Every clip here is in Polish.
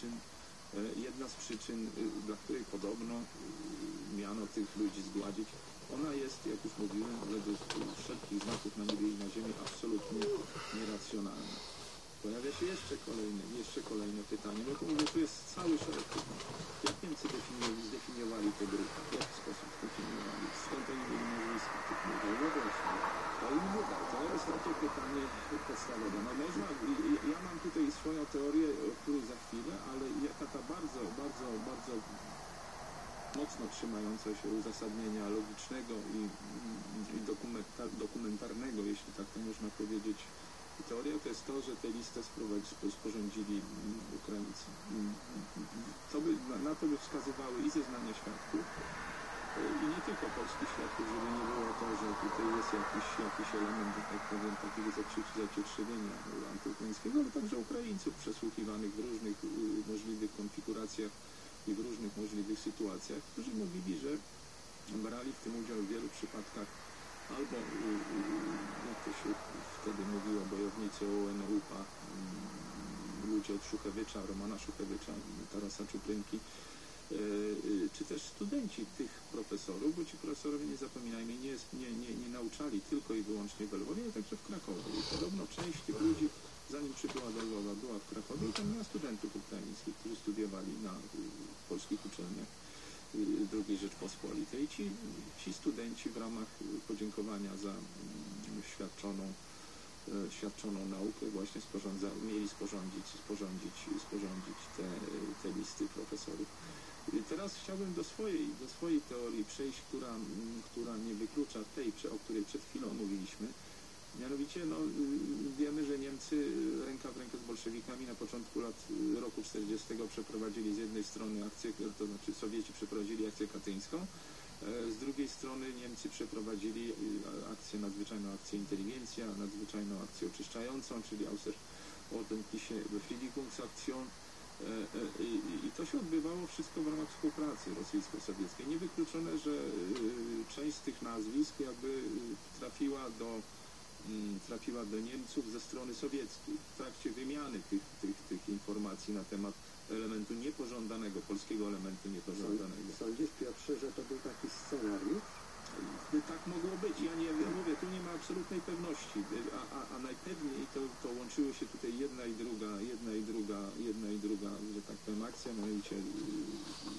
przyczyn, e, jedna z przyczyn, y, dla której podobno y, miano tych ludzi zgładzić, ona jest, jak już mówiłem, według wszelkich znaków na niebie i na ziemi absolutnie nieracjonalna. Pojawia się jeszcze kolejne, jeszcze kolejne pytanie. No to mówię, tu jest cały szereg pytań. Jak Niemcy definiowali, zdefiniowali te grupy? W jaki sposób zdefiniowali? Skąd oni mieli nazwiska tych ludzi? No właśnie, to im wyda. To jest takie pytanie podstawowe. No można, ja mam tutaj swoją teorię, o której za chwilę, ale taka bardzo, bardzo, bardzo mocno trzymająca się uzasadnienia logicznego i, i dokumenta, dokumentarnego, jeśli tak to można powiedzieć, teoria to jest to, że tę listę sporządzili mm, Ukraińcy. Mm, To by, na, to by wskazywały i zeznania świadków, e, i nie tylko polskich świadków, żeby nie było to, że tutaj jest jakiś, jakiś element, że tak powiem, takiego zacietrzewienia antyukraińskiego, ale także Ukraińców przesłuchiwanych w różnych y, możliwych konfiguracjach i w różnych możliwych sytuacjach, którzy mówili, że brali w tym udział w wielu przypadkach albo, jak to się wtedy mówiło, bojownicy ONU-PA, mm, ludzie od Szuchewicza, Romana Szuchewicza, Tarasa Czuprynki, y, y, czy też studenci tych profesorów, bo ci profesorowie, nie zapominajmy, nie, nie, nie, nie nauczali tylko i wyłącznie w Lwowie, ale także w Krakowie. I podobno część tych ludzi, zanim przybyła do Lwowa, była w Krakowie i tam miała studentów ukraińskich, którzy studiowali na polskich uczelniach II Rzeczpospolitej. Ci, ci studenci w ramach y, podziękowania za mm, świadczoną, e, świadczoną naukę właśnie mieli sporządzić, sporządzić, sporządzić te, te listy profesorów. I Teraz chciałbym do swojej, do swojej teorii przejść, która, która nie wyklucza tej, o której przed chwilą mówiliśmy. Mianowicie no, wiemy, że Niemcy ręka w rękę z bolszewikami na początku lat roku 40 przeprowadzili z jednej strony akcję, to znaczy Sowieci przeprowadzili akcję katyńską, e, z drugiej strony Niemcy przeprowadzili a- akcję, nadzwyczajną akcję inteligencja, nadzwyczajną akcję oczyszczającą, czyli Außerordentliche Befriedigungsaktion. E, e, I, i- to się odbywało wszystko w ramach współpracy rosyjsko-sowieckiej. Niewykluczone, że część z tych nazwisk jakby trafiła do trafiła do Niemców ze strony sowieckiej w trakcie wymiany tych, tych, tych informacji na temat elementu niepożądanego, polskiego elementu niepożądanego. Sądzisz, Piotrze, że to był taki scenariusz? Tak mogło być. Ja nie ja mówię, tu nie ma absolutnej pewności, a, a, a najpewniej to, to łączyło się tutaj jedna i druga, jedna i druga, jedna i druga, że tak powiem, akcja, mianowicie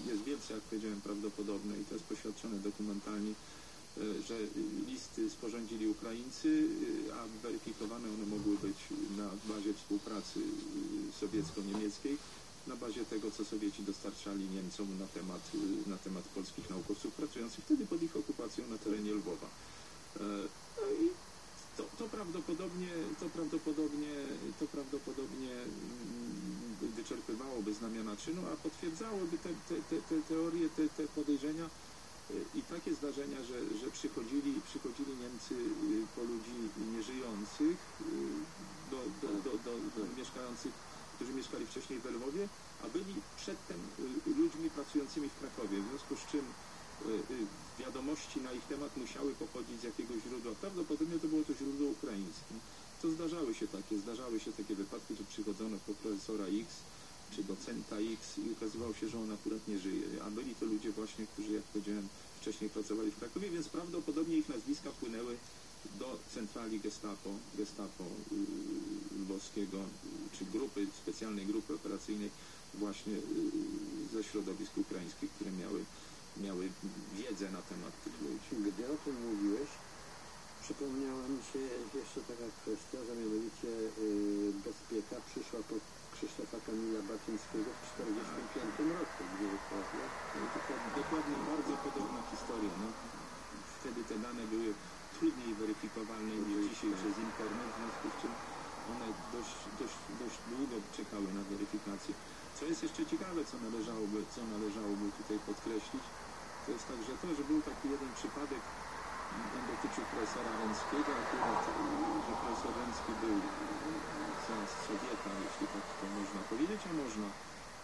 jest wielce, jak powiedziałem, prawdopodobne i to jest poświadczone dokumentalnie, że y, listy sporządzili Ukraińcy, y, a weryfikowane one mogły być na bazie współpracy y, sowiecko-niemieckiej, na bazie tego, co Sowieci dostarczali Niemcom na temat, na temat polskich naukowców pracujących wtedy pod ich okupacją na terenie Lwowa. E, No i to, to prawdopodobnie, to prawdopodobnie, to prawdopodobnie mm, wyczerpywałoby znamiona czynu, a potwierdzałoby te, te, te, te teorie, te, te podejrzenia i takie zdarzenia, że, że przychodzili, przychodzili Niemcy y, po ludzi nieżyjących, y, do, do, do, do, mieszkających którzy mieszkali wcześniej w Lwowie, a byli przedtem y, ludźmi pracującymi w Krakowie, w związku z czym wiadomości na ich temat musiały pochodzić z jakiegoś źródła. Prawdopodobnie to było to źródło ukraińskie. To zdarzały się takie, zdarzały się takie wypadki, że przychodzono po profesora X czy docenta X i okazywało się, że on akurat nie żyje. A byli to ludzie właśnie, którzy, jak powiedziałem, wcześniej pracowali w Krakowie, więc prawdopodobnie ich nazwiska wpłynęły do centrali Gestapo, Gestapo yy, lwowskiego, yy, czy grupy, specjalnej grupy operacyjnej właśnie yy, ze środowisk ukraińskich, które miały, miały wiedzę na temat tych ludzi. Gdy o tym mówiłeś, przypomniała mi się jeszcze taka kwestia, że mianowicie y, bezpieka przyszła po Krzysztofa Kamila Baczyńskiego w 1945 roku, gdzie prawda? No, dokładnie, bardzo podobna historia. No. Wtedy te dane były trudniej weryfikowalne niż dzisiaj przez internet, w związku z czym one dość, dość, dość długo czekały na weryfikację. Co jest jeszcze ciekawe, co należałoby, co należałoby tutaj podkreślić, to jest także to, że był taki jeden przypadek, on dotyczył profesora Ręckiego, akurat, y, że profesor Ręcki był sens Sowieta, jeśli tak to można powiedzieć, a można.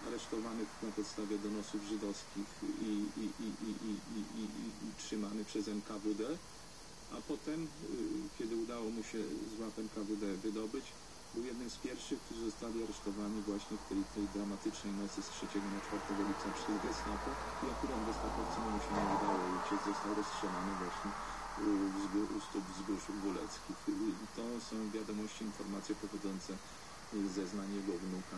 Aresztowanych na podstawie donosów żydowskich i, i, i, i, i, i, i, i trzymany przez NKWD, a potem, y, kiedy udało mu się z łap NKWD wydobyć, był jednym z pierwszych, którzy zostali aresztowani właśnie w tej, tej dramatycznej nocy z 3 na 4 lipca przez Gestapo i akurat Gestapowcy mu się nie udało uciec, został rozstrzelany właśnie u, stóp wzgórz Góleckich. To są wiadomości, informacje pochodzące zeznań jego wnuka,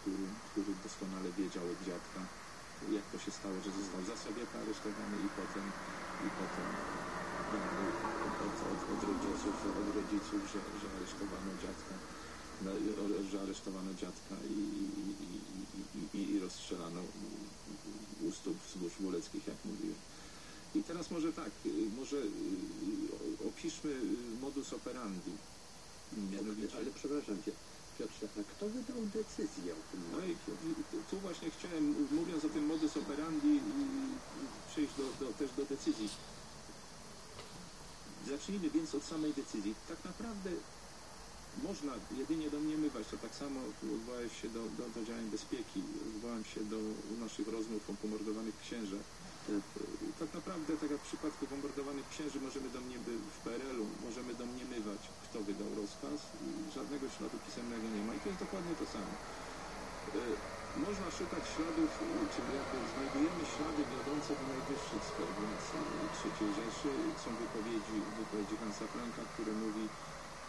który, który doskonale wiedział od dziadka, jak to się stało, że został za Sowieta aresztowany i potem, i potem no, od, od, od rodziców, od rodziców że, że aresztowano dziadka, no, że aresztowano dziadka i, i, i, i, i rozstrzelano u stóp wzgórz Góleckich, jak mówiłem. I teraz może tak, y, może y, o- opiszmy y, modus operandi. Mianowicie, Ale przepraszam cię, Piotrze, a kto wydał decyzję o tym? no i tu- właśnie chciałem, mówiąc o tym modus operandi, y, przejść do, do, też do decyzji. Zacznijmy więc od samej decyzji. Tak naprawdę można jedynie domniemywać, to tak samo odwołałem się do, do, do działań bezpieki, odwołałem się do naszych rozmów o pomordowanych księżach. Tak naprawdę, tak jak w przypadku pomordowanych księży, możemy domniemy w PRL-u, możemy domniemywać, kto wydał rozkaz. Żadnego śladu pisemnego nie ma i to jest dokładnie to samo. E, Można szukać śladów, e, czyli jakby znajdujemy ślady wiodące do najwyższych sfer, więc e, III Rzeszy są wypowiedzi, wypowiedzi Hansa Franka, który mówi,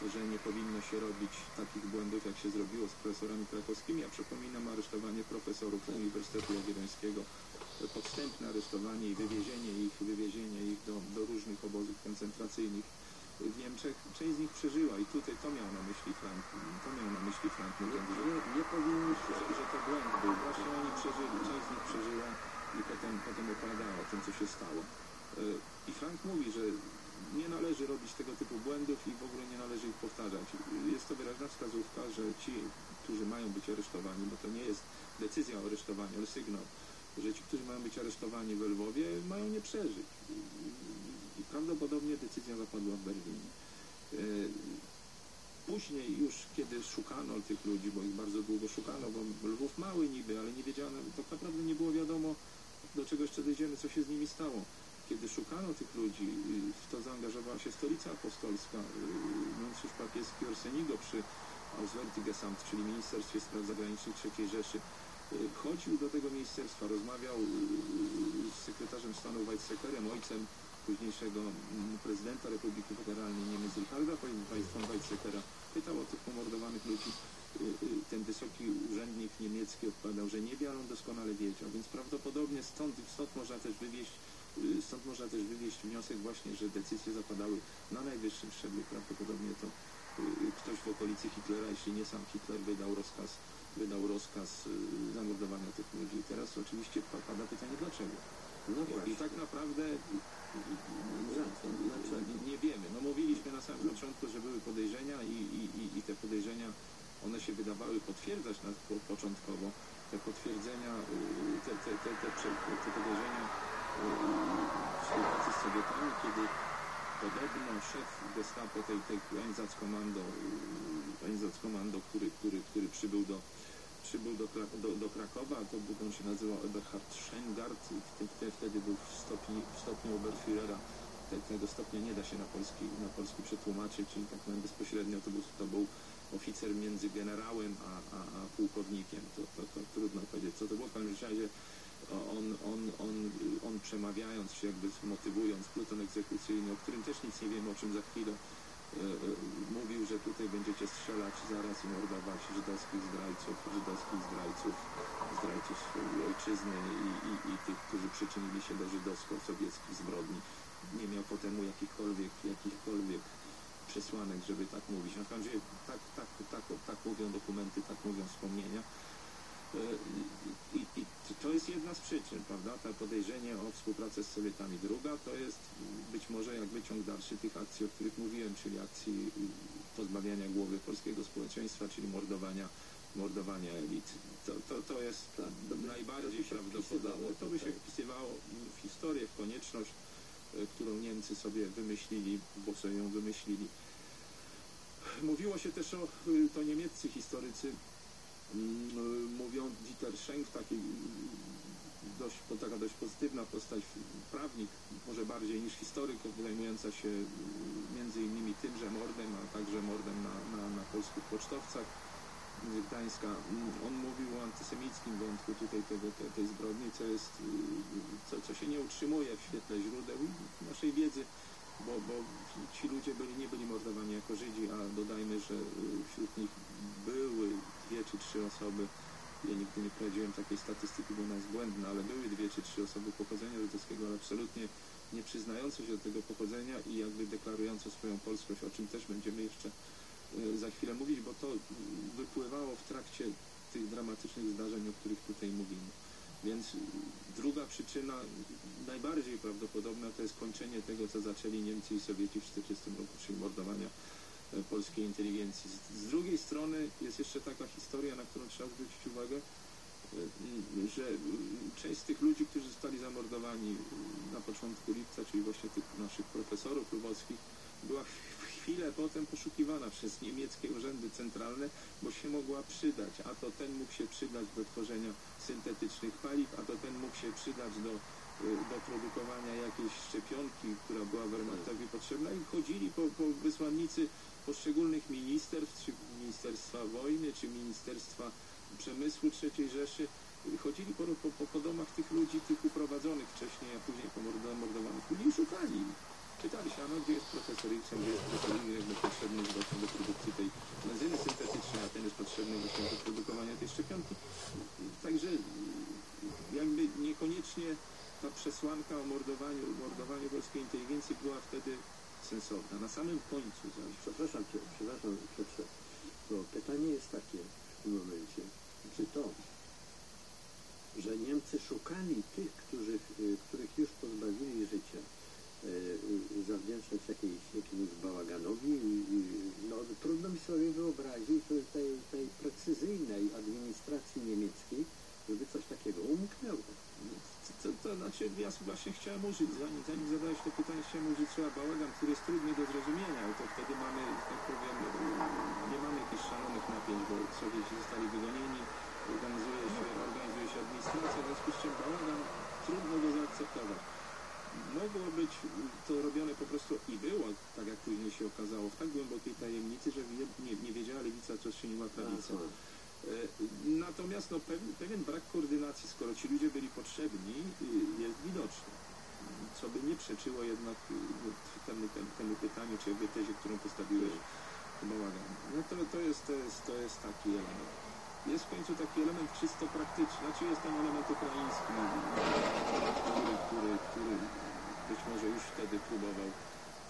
że nie powinno się robić takich błędów, jak się zrobiło z profesorami krakowskimi. Ja przypominam aresztowanie profesorów Uniwersytetu Jagiellońskiego, podstępne aresztowanie i wywiezienie ich, wywiezienie ich do, do różnych obozów koncentracyjnych w Niemczech. Część z nich przeżyła i tutaj to miał na myśli Frank, to miał na myśli Frank, mówiąc, że Nie, nie powinniście. że, że to błąd był. Właśnie oni przeżyli, część z nich przeżyła i potem, potem opowiadała o tym, co się stało. E, I Frank mówi, że nie należy robić tego typu błędów i w ogóle nie należy ich powtarzać. Jest to wyraźna wskazówka, że ci, którzy mają być aresztowani, bo to nie jest decyzja o aresztowaniu, ale sygnał, że ci, którzy mają być aresztowani w Lwowie, mają nie przeżyć. I prawdopodobnie decyzja zapadła w Berlinie. E, Później już, kiedy szukano tych ludzi, bo ich bardzo długo szukano, bo Lwów mały niby, ale nie wiedziano, tak naprawdę nie było wiadomo, do czego jeszcze dojdziemy, co się z nimi stało. Kiedy szukano tych ludzi, y, w to zaangażowała się Stolica Apostolska, y, nuncjusz papieski Orsenigo przy Auswärtige Amt, czyli Ministerstwie Spraw Zagranicznych III Rzeszy. Y, Chodził do tego ministerstwa, rozmawiał y, z sekretarzem stanu Weizsäckerem, ojcem późniejszego mm, prezydenta Republiki Federalnej Niemiec Richarda von Weizsäckera. Pytał o tych pomordowanych ludzi. Y, y, Ten wysoki urzędnik niemiecki odpowiadał, że nie wie, ale on doskonale wiedział, więc prawdopodobnie stąd, stąd można też wywieść y, Stąd można też wywieźć wniosek właśnie, że decyzje zapadały na najwyższym szczeblu. Prawdopodobnie to y, ktoś w okolicy Hitlera, jeśli nie sam Hitler, wydał rozkaz, wydał rozkaz y, zamordowania tych ludzi. I teraz oczywiście pa- pada pytanie, dlaczego? No I tak naprawdę nie wiemy. No mówiliśmy na samym początku, że były podejrzenia i, i, i, te podejrzenia, one się wydawały potwierdzać na, po, początkowo. Te potwierdzenia, y, te, te, te, te, te podejrzenia y, współpracy z Sowietami, kiedy podobno szef gestapo tej, tej Einsatzkommando, y, Einsatzkommando, który, który, który przybył do przybył do, do, do Krakowa, to był, on się nazywał Eberhard Scheingart, wtedy, wtedy, wtedy był w stopniu, w stopniu Oberführera. Te, tego stopnia nie da się na polski, na polski przetłumaczyć, czyli tak powiem bezpośrednio to był, to był oficer między generałem a, a, a pułkownikiem. To, to, to trudno powiedzieć, co to było. W każdym razie on, on, on, on przemawiając, czy jakby motywując pluton egzekucyjny, o którym też nic nie wiemy, o czym za chwilę, mówił, że tutaj będziecie strzelać zaraz i mordować żydowskich zdrajców, żydowskich zdrajców, zdrajców ojczyzny i, i, i tych, którzy przyczynili się do żydowsko-sowieckich zbrodni. Nie miał po temu jakichkolwiek, jakichkolwiek przesłanek, żeby tak mówić. Na każdym razie tak, tak, tak, tak mówią dokumenty, tak mówią wspomnienia. E, I, i to jest jedna z przyczyn, prawda? To podejrzenie o współpracę z Sowietami. Druga to jest być może jak wyciąg dalszy tych akcji, o których mówiłem, czyli akcji pozbawiania głowy polskiego społeczeństwa, czyli mordowania, mordowania elit. To, to, to jest najbardziej się prawdopodobne. To by się wpisywało w historię, w konieczność, y, którą Niemcy sobie wymyślili, bo sobie ją wymyślili. Mówiło się też o, y, to niemieccy historycy mówią Dieter Schenk, taki dość, taka dość pozytywna postać, prawnik, może bardziej niż historyk, zajmująca się y, między innymi tymże mordem, a także mordem na, na, na polskich pocztowcach z Gdańska. Mm, On mówił o antysemickim wątku tutaj tego, te, tej zbrodni, co jest, co, co się nie utrzymuje w świetle źródeł naszej wiedzy, bo, bo ci ludzie byli, nie byli mordowani jako Żydzi, a dodajmy, że y, wśród nich były dwie czy trzy osoby, ja nigdy nie prowadziłem takiej statystyki, bo ona jest błędna, ale były dwie czy trzy osoby pochodzenia żydowskiego, ale absolutnie nie przyznające się do tego pochodzenia i jakby deklarujące swoją polskość, o czym też będziemy jeszcze e, za chwilę mówić, bo to wypływało w trakcie tych dramatycznych zdarzeń, o których tutaj mówimy. Więc druga przyczyna, najbardziej prawdopodobna, to jest kończenie tego, co zaczęli Niemcy i Sowieci w 1940 roku, czyli mordowania polskiej inteligencji. Z, z drugiej strony jest jeszcze taka historia, na którą trzeba zwrócić uwagę, e, że część z tych ludzi, którzy zostali zamordowani na początku lipca, czyli właśnie tych naszych profesorów lubowskich, była chwilę potem poszukiwana przez niemieckie urzędy centralne, bo się mogła przydać, a to ten mógł się przydać do tworzenia syntetycznych paliw, a to ten mógł się przydać do, y, do produkowania jakiejś szczepionki, która była Wehrmachtowi potrzebna i chodzili po, po wysłannicy poszczególnych ministerstw, czy Ministerstwa Wojny, czy Ministerstwa Przemysłu III Rzeszy, chodzili po, po, po, domach tych ludzi, tych uprowadzonych wcześniej, a później pomordowanych ludzi i szukali. Pytali się, a no gdzie jest profesor X, gdzie jest profesor Y, jakby potrzebny właśnie do produkcji tej benzyny syntetycznej, a ten jest potrzebny właśnie do produkowania tej szczepionki. Także jakby niekoniecznie ta przesłanka o mordowaniu, mordowaniu polskiej inteligencji była wtedy sensowna. Na samym końcu zaś Przepraszam przepraszam Piotrze, bo pytanie jest takie w tym momencie, czy to, że Niemcy szukali tych, których, y, których już pozbawili życia, y, y, zawdzięczać jakiejś, jakiemuś bałaganowi, no trudno mi sobie wyobrazić tej, tej precyzyjnej administracji niemieckiej, żeby coś takiego umknęło. To, to, znaczy, ja właśnie chciałem użyć, zanim, zanim zadałeś to pytanie, chciałem użyć słowa bałagan, który jest trudny do zrozumienia, ale to wtedy mamy, tak powiem, nie mamy jakichś szalonych napięć, bo Sowieci zostali wygonieni, organizuje się, organizuje się administracja, w związku z czym bałagan trudno go zaakceptować. Mogło być to robione po prostu i było, tak jak później się okazało, w tak głębokiej tajemnicy, że nie, nie wiedziała lewica, co czyniła prawica. E, Natomiast no, pewien, brak koordynacji, skoro ci ludzie byli potrzebni, y, jest widoczny. Co by nie przeczyło jednak y, no, temu, temu, pytaniu, czy jakby tezie, którą postawiłeś. No to, to, jest, to, jest, to jest taki element. Jest w końcu taki element czysto praktyczny, znaczy jest ten element ukraiński, który, który, który być może już wtedy próbował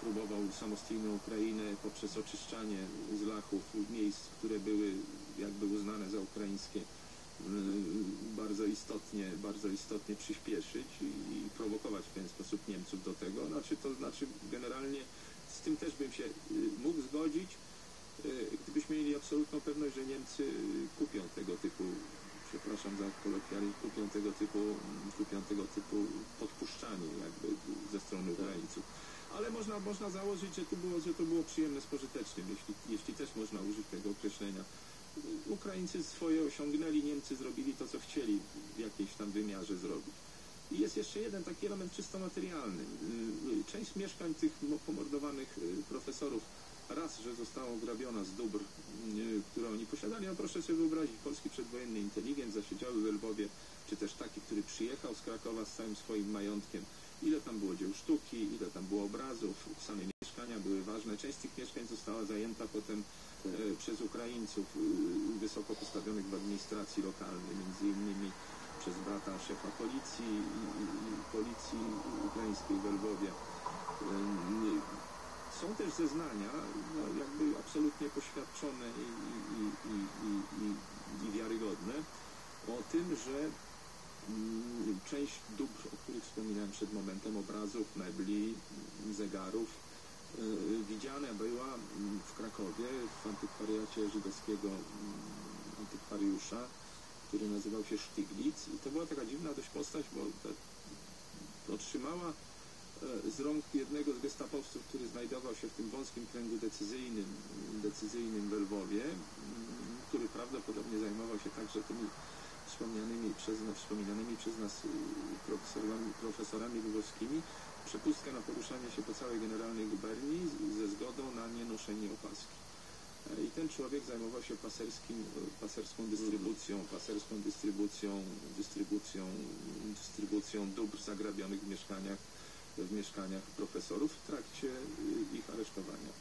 próbował samostijną Ukrainę poprzez oczyszczanie z lachów miejsc, które były jakby uznane za ukraińskie y, bardzo istotnie, bardzo istotnie przyspieszyć i, prowokować w ten sposób Niemców do tego. Znaczy to znaczy generalnie z tym też bym się y, mógł zgodzić, y, gdybyśmy mieli absolutną pewność, że Niemcy kupią tego typu przepraszam za kolokwializm, kupią tego typu, kupią tego typu podpuszczanie jakby ze strony Ukraińców. Ale można, można założyć, że to było, że to było przyjemne z pożytecznym, jeśli, jeśli też można użyć tego określenia. Ukraińcy swoje osiągnęli, Niemcy zrobili to, co chcieli w jakiejś tam wymiarze zrobić. I jest jeszcze jeden taki element czysto materialny. Y, Część mieszkań tych mo- pomordowanych y, profesorów raz, że została ograbiona z dóbr, y, które oni posiadali, no proszę sobie wyobrazić, polski przedwojenny inteligent zasiedziały w Lwowie, czy też taki, który przyjechał z Krakowa z całym swoim majątkiem. Ile tam było dzieł sztuki, ile tam było obrazów, same mieszkania były ważne. Część z tych mieszkań została zajęta potem przez Ukraińców e, wysoko postawionych w administracji lokalnej, między innymi przez brata szefa policji policji ukraińskiej w Lwowie. E, Są też zeznania, no, jakby absolutnie poświadczone i, i, i, i, i, wiarygodne o tym, że mm, część dóbr, o których wspominałem przed momentem, obrazów, mebli, zegarów, y, widziana była mm, w Krakowie w antykwariacie żydowskiego mm, antykwariusza, który nazywał się Sztyglic i to była taka dziwna dość postać, bo otrzymała e, z rąk jednego z gestapowców, który znajdował się w tym wąskim kręgu decyzyjnym, decyzyjnym w Lwowie, mm, który prawdopodobnie zajmował się także tymi wspomnianymi przez nas, wspominanymi przez nas y, profesorami, profesorami lwowskimi, przepustkę na poruszanie się po całej generalnej guberni ze zgodą na nienoszenie opaski. E, I ten człowiek zajmował się paserskim, e, paserską dystrybucją, paserską dystrybucją, dystrybucją, dystrybucją dóbr zagrabionych w mieszkaniach, w mieszkaniach profesorów w trakcie y, ich aresztowania.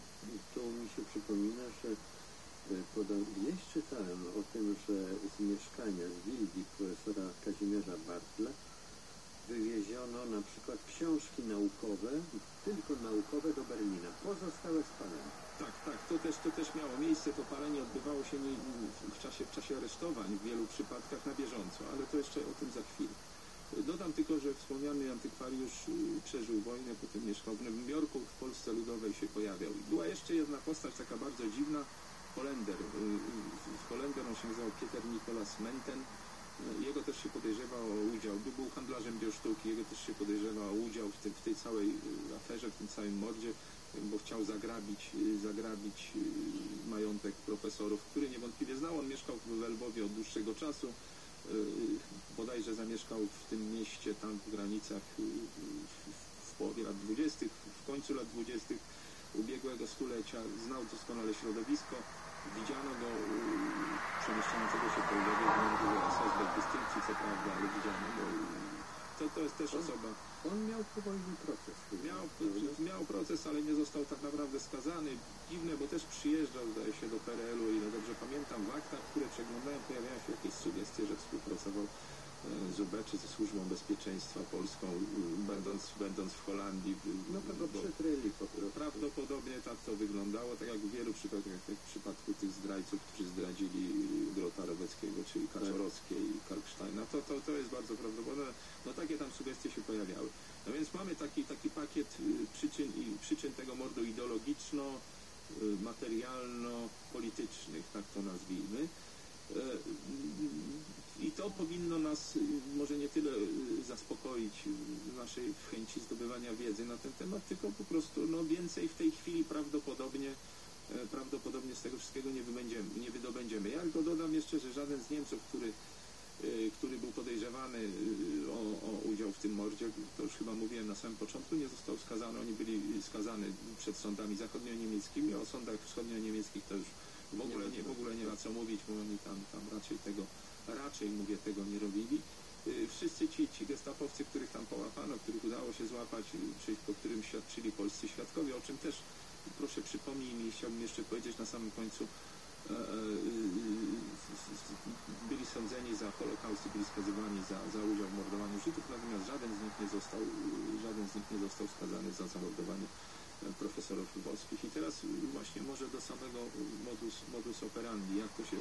Tu mi się przypomina, że e, poda- gdzieś czytałem o tym, że z mieszkania, z willi profesora Kazimierza Bartla wywieziono na przykład książki naukowe, tylko naukowe do Berlina. Pozostałe spalone. Tak, tak, to też, to też miało miejsce. To palenie odbywało się nie, w, czasie, w czasie aresztowań w wielu przypadkach na bieżąco, ale to jeszcze o tym za chwilę. Dodam tylko, że wspomniany antykwariusz y, przeżył wojnę, potem mieszkał w Nowym Jorku, w Polsce Ludowej się pojawiał. Była jeszcze jedna postać taka bardzo dziwna, Holender. Y, y, Holender, on się nazywał Pieter Nikolas Menten. Jego też się podejrzewa o udział, by był handlarzem biosztuki, jego też się podejrzewa o udział w, tej- w tej całej y, aferze, w tym całym mordzie, bo chciał zagrabić, y, zagrabić y, majątek profesorów, który niewątpliwie znał. On mieszkał w Lwowie od dłuższego czasu. Bodajże zamieszkał w tym mieście tam w granicach w połowie lat 20., w końcu lat 20. ubiegłego stulecia. Znał doskonale środowisko. Widziano go przemieszczającego się po bo nie było SS bez dystynkcji, co prawda, ale widziano go. To, to jest też osoba, On miał powolny proces. Miał, miał proces, ale nie został tak naprawdę skazany. Dziwne, bo też przyjeżdżał, zdaje się, do PRL-u, o ile dobrze pamiętam. W aktach, które przeglądałem, pojawiają się jakieś sugestie, że współpracował e, z UB czy ze Służbą Bezpieczeństwa Polską, e, będąc, będąc w Holandii. No to go bo- przykryli po prostu. Prawdopodobnie tak to wyglądało, tak jak w wielu przypadkach, jak w przypadku tych zdrajców, którzy zdradzili Grota Roweckiego, czyli Kaczorowskie i Karksteina. To, to, to jest bardzo prawdopodobne. No takie tam sugestie się pojawiały. No więc mamy taki, taki pakiet przyczyn, i, przyczyn tego mordu ideologiczno, materialno-politycznych, tak to nazwijmy. E, I to powinno nas może nie tyle y, zaspokoić w naszej chęci zdobywania wiedzy na ten temat, tylko po prostu no, więcej w tej chwili prawdopodobnie e, prawdopodobnie z tego wszystkiego nie, wybędziemy, nie wydobędziemy. Ja tylko dodam jeszcze, że żaden z Niemców, który, e, który był podejrzewany e, o, o udział w tym mordzie, to już chyba mówiłem na samym początku, nie został skazany. Oni byli skazani przed sądami zachodnio-niemieckimi, o sądach wschodnio-niemieckich to już w ogóle nie, w ogóle nie ma co mówić, bo oni tam, tam raczej tego, raczej mówię, tego nie robili. Y, Wszyscy ci, ci gestapowcy, których tam połapano, których udało się złapać, y, po którym świadczyli polscy świadkowie, o czym też proszę przypomnij mi, chciałbym jeszcze powiedzieć na samym końcu, e, e, y, byli sądzeni za Holokaust i byli skazywani za, za udział w mordowaniu Żydów, natomiast żaden z nich nie został, żaden z nich nie został skazany za zamordowanie profesorów lwowskich. I teraz właśnie może do samego modus, modus operandi, jak to się,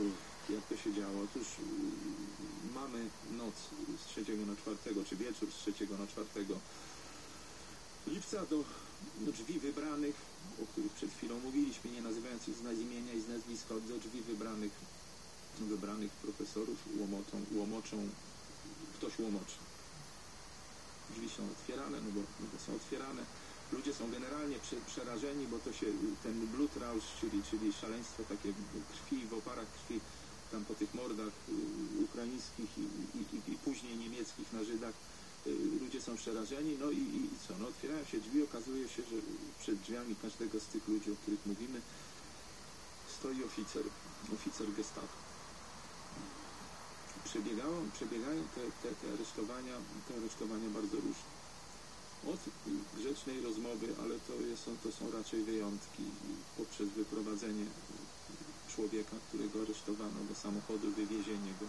jak to się działo. Otóż y, mamy noc z 3 na 4, czy wieczór z 3 na 4 lipca do drzwi wybranych, o których przed chwilą mówiliśmy, nie nazywając ich z imienia i z nazwiska, do drzwi wybranych, wybranych profesorów łomotą, łomoczą, ktoś łomoczy. Drzwi są otwierane, no bo, no bo są otwierane. Ludzie są generalnie prze, przerażeni, bo to się ten Blutrausch, czyli, czyli szaleństwo takie krwi, w oparach krwi, tam po tych mordach y, ukraińskich i, i, i, później niemieckich na Żydach, y, ludzie są przerażeni, no i, i i co, no otwierają się drzwi, okazuje się, że przed drzwiami każdego z tych ludzi, o których mówimy, stoi oficer, oficer gestapo. Przebiegają, przebiegają te, te, te aresztowania, te aresztowania bardzo różne. Od grzecznej rozmowy, ale to, jest, to są raczej wyjątki, poprzez wyprowadzenie człowieka, którego aresztowano do samochodu, wywiezienie go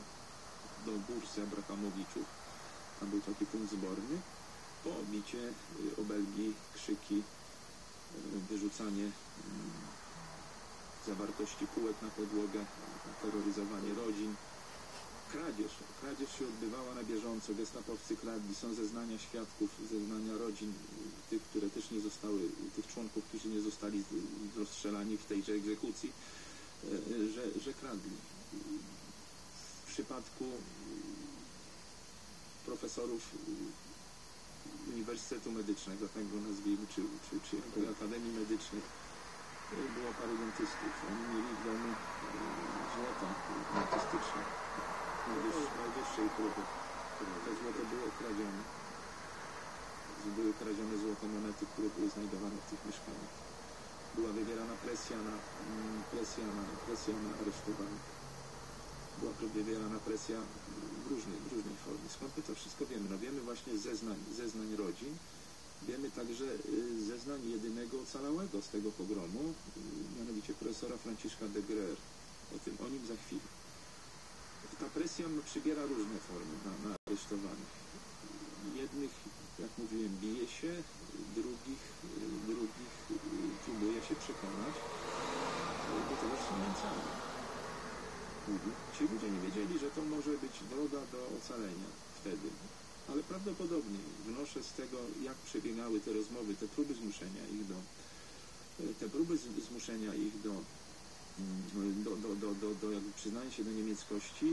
do bursy Abrahamowiczów, tam był taki punkt zborny, po bicie y, obelgi, krzyki, y, wyrzucanie mm, zawartości kółek na podłogę, terroryzowanie rodzin, kradzież. Kradzież się odbywała na bieżąco, gestapowcy kradli, są zeznania świadków, zeznania rodzin, tych, które też nie zostały, tych członków, którzy nie zostali rozstrzelani w tejże egzekucji, y, że, że kradli. W przypadku profesorów Uniwersytetu Medycznego, tak go nazwijmy, czy, czy, czy Akademii Medycznej, było paru dentystów. Oni mieli w domu y, złoto dentystyczne najwyższej, próby. To złoto było kradzione. były kradzione złote monety, które były znajdowane w tych mieszkaniach. Była wywierana presja na, mm, presja na, presja na aresztowanych. Była wywierana presja w różnej, w różnej formie. Skąd my to wszystko wiemy? No wiemy właśnie z zeznań, zeznań rodzin, Wiemy także y, zeznań jedynego ocalałego z tego pogromu, y, mianowicie profesora Franciszka de Greur. O tym, o nim za chwilę. Ta presja przybiera różne formy na, na aresztowanych. Jednych, jak mówiłem, bije się, drugich, drugich próbuje się przekonać do tego, że są Niemcami. Ci ludzie nie wiedzieli, że to może być droga do ocalenia wtedy ale prawdopodobnie wnoszę z tego, jak przebiegały te rozmowy, te próby zmuszenia ich do, te próby zmuszenia ich do, do, do, do, do, do jakby przyznania się do niemieckości,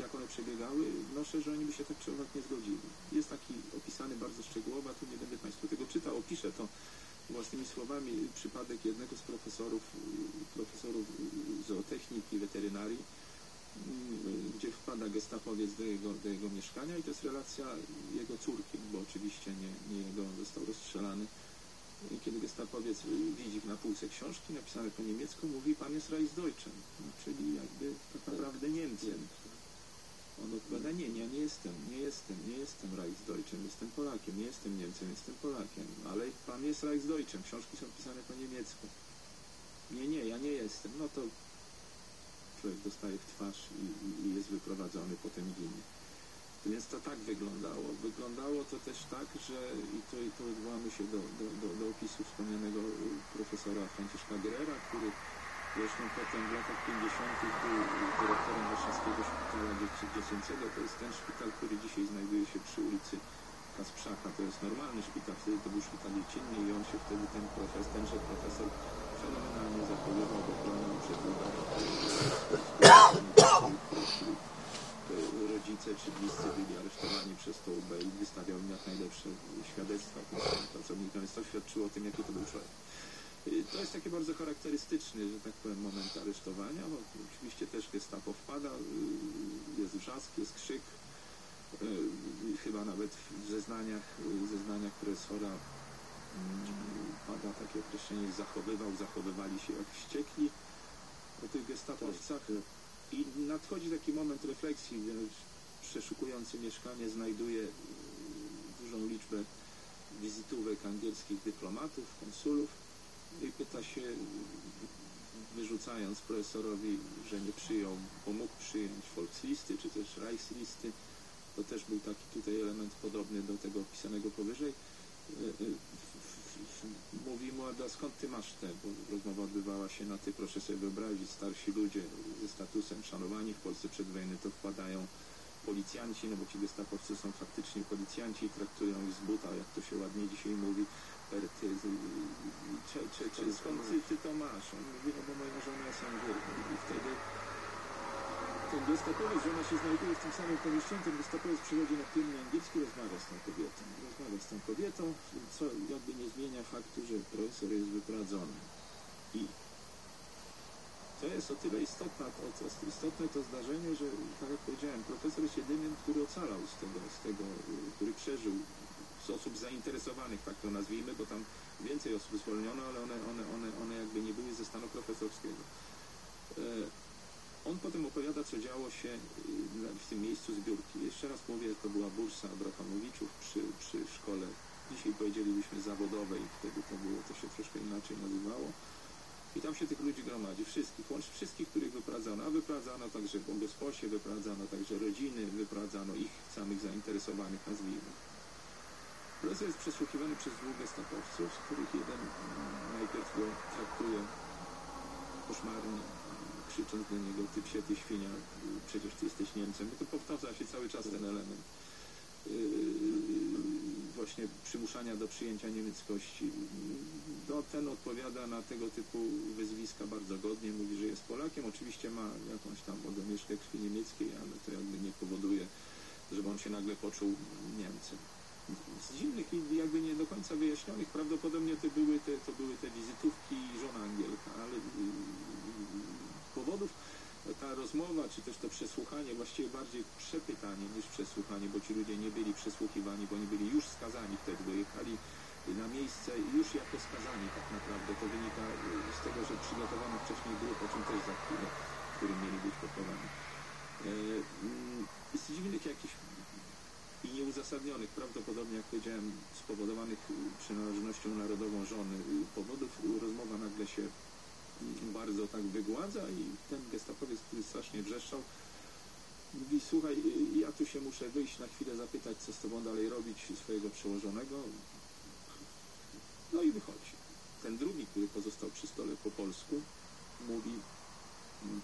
jak one przebiegały, wnoszę, że oni by się tak czy owak nie zgodzili. Jest taki opisany bardzo szczegółowo, tu nie będę Państwu tego czytał, opiszę to własnymi słowami przypadek jednego z profesorów, profesorów zootechniki, weterynarii, Mm, gdzie wpada gestapowiec do jego, do jego mieszkania i to jest relacja jego córki, bo oczywiście nie, nie jego został rozstrzelany. Kiedy gestapowiec widzi na półce książki napisane po niemiecku, mówi pan jest Reisdeutschem, no, czyli jakby tak naprawdę Niemcem. On odpowiada, nie, nie, nie jestem, nie jestem, nie jestem Reichsdeutschem, jestem Polakiem, nie jestem Niemcem, jestem Polakiem, ale pan jest Reichsdeutschem, książki są pisane po niemiecku. Nie, nie, ja nie jestem, no to człowiek dostaje w twarz i, i jest wyprowadzony, potem ginie. Więc to tak wyglądało. Wyglądało to też tak, że i to, i to odwołamy się do, do, do, do opisu wspomnianego profesora Franciszka Gerera, który zresztą potem w latach 50. był dyrektorem Warszawskiego Szpitala Dziecięcego. To jest ten szpital, który dzisiaj znajduje się przy ulicy Kasprzaka. To jest normalny szpital, wtedy to był szpital dziecinny i on się wtedy, ten profesor, tenże profesor fenomenalnie zachowywał, bo chronił przed rodzice czy bliscy byli aresztowani przez tą UB i wystawiał im jak najlepsze świadectwa pracownikom, więc to świadczyło o tym, jaki to był człowiek. To jest taki bardzo charakterystyczny, że tak powiem, moment aresztowania, bo oczywiście też gestapo wpada, jest wrzask, jest krzyk, y, chyba nawet w zeznaniach, zeznaniach profesora pada takie określenie, zachowywał, zachowywali się jak wściekli o tych gestapowcach i nadchodzi taki moment refleksji, przeszukujący mieszkanie znajduje dużą liczbę wizytówek angielskich dyplomatów, konsulów i pyta się, wyrzucając profesorowi, że nie przyjął, bo mógł przyjąć Volkslisty czy też Reichslisty, to też był taki tutaj element podobny do tego opisanego powyżej, e, e, mówi mu, a skąd ty masz te, bo rozmowa odbywała się na ty, proszę sobie wyobrazić, starsi ludzie ze statusem szanowani w Polsce przed wojny, to wpadają policjanci, no bo ci gestapowcy są faktycznie policjanci i traktują ich z buta, jak to się ładnie dzisiaj mówi, ty, czy, czy, czy skąd ty, ty to masz? On mówi, no bo moja żona jest Angielką i wtedy ten gestapowiec, że ona się znajduje w tym samym pomieszczeniu, ten gestapowiec przychodzi na pilny angielski, rozmawia z tą kobietą. Rozmawia z tą kobietą, co jakby nie zmienia faktu, że profesor jest wyprowadzony. I to jest o tyle istotne to, to istotne to zdarzenie, że tak jak powiedziałem, profesor jest jedynym, który ocalał z tego, z tego który przeżył z osób zainteresowanych, tak to nazwijmy, bo tam więcej osób zwolniono, ale one, one, one, one jakby nie były ze stanu profesorskiego. E, on potem opowiada, co działo się y, w tym miejscu zbiórki. Jeszcze raz mówię, to była bursa Abrahamowiczów przy, przy szkole, dzisiaj powiedzielibyśmy zawodowej, wtedy to było, to się troszkę inaczej nazywało. I tam się tych ludzi gromadzi, wszystkich, łącznie wszystkich, których wyprowadzano, a wyprowadzano także błogosposie, wyprowadzano także rodziny, wyprowadzano ich samych zainteresowanych, nazwijmy. Profesor jest przesłuchiwany przez dwóch gestapowców, z których jeden najpierw go traktuje koszmarnie, krzycząc do niego, ty psie, ty świnia, przecież ty jesteś Niemcem. No to powtarza się cały czas ten element yy, właśnie przymuszania do przyjęcia niemieckości. No, ten odpowiada na tego typu wyzwiska bardzo godnie, mówi, że jest Polakiem, oczywiście ma jakąś tam odomieszkę krwi niemieckiej, ale to jakby nie powoduje, żeby on się nagle poczuł Niemcem. Z dziwnych i jakby nie do końca wyjaśnionych prawdopodobnie to były te, to były te wizytówki żona Angielka, ale powodów ta rozmowa, czy też to przesłuchanie, właściwie bardziej przepytanie niż przesłuchanie, bo ci ludzie nie byli przesłuchiwani, bo oni byli już skazani wtedy, bo jechali na miejsce już jako skazani tak naprawdę. To wynika z tego, że przygotowano wcześniej grup, o czym też za chwilę, w którym mieli być pochowani. E, mm, Z dziwnych jakichś i nieuzasadnionych, prawdopodobnie jak powiedziałem, spowodowanych przynależnością narodową żony powodów, rozmowa nagle się bardzo tak wygładza i ten gestapowiec, który strasznie wrzeszczał, mówi, słuchaj, ja tu się muszę wyjść na chwilę zapytać, co z tobą dalej robić, swojego przełożonego. No i wychodzi. Ten drugi, który pozostał przy stole po polsku, mówi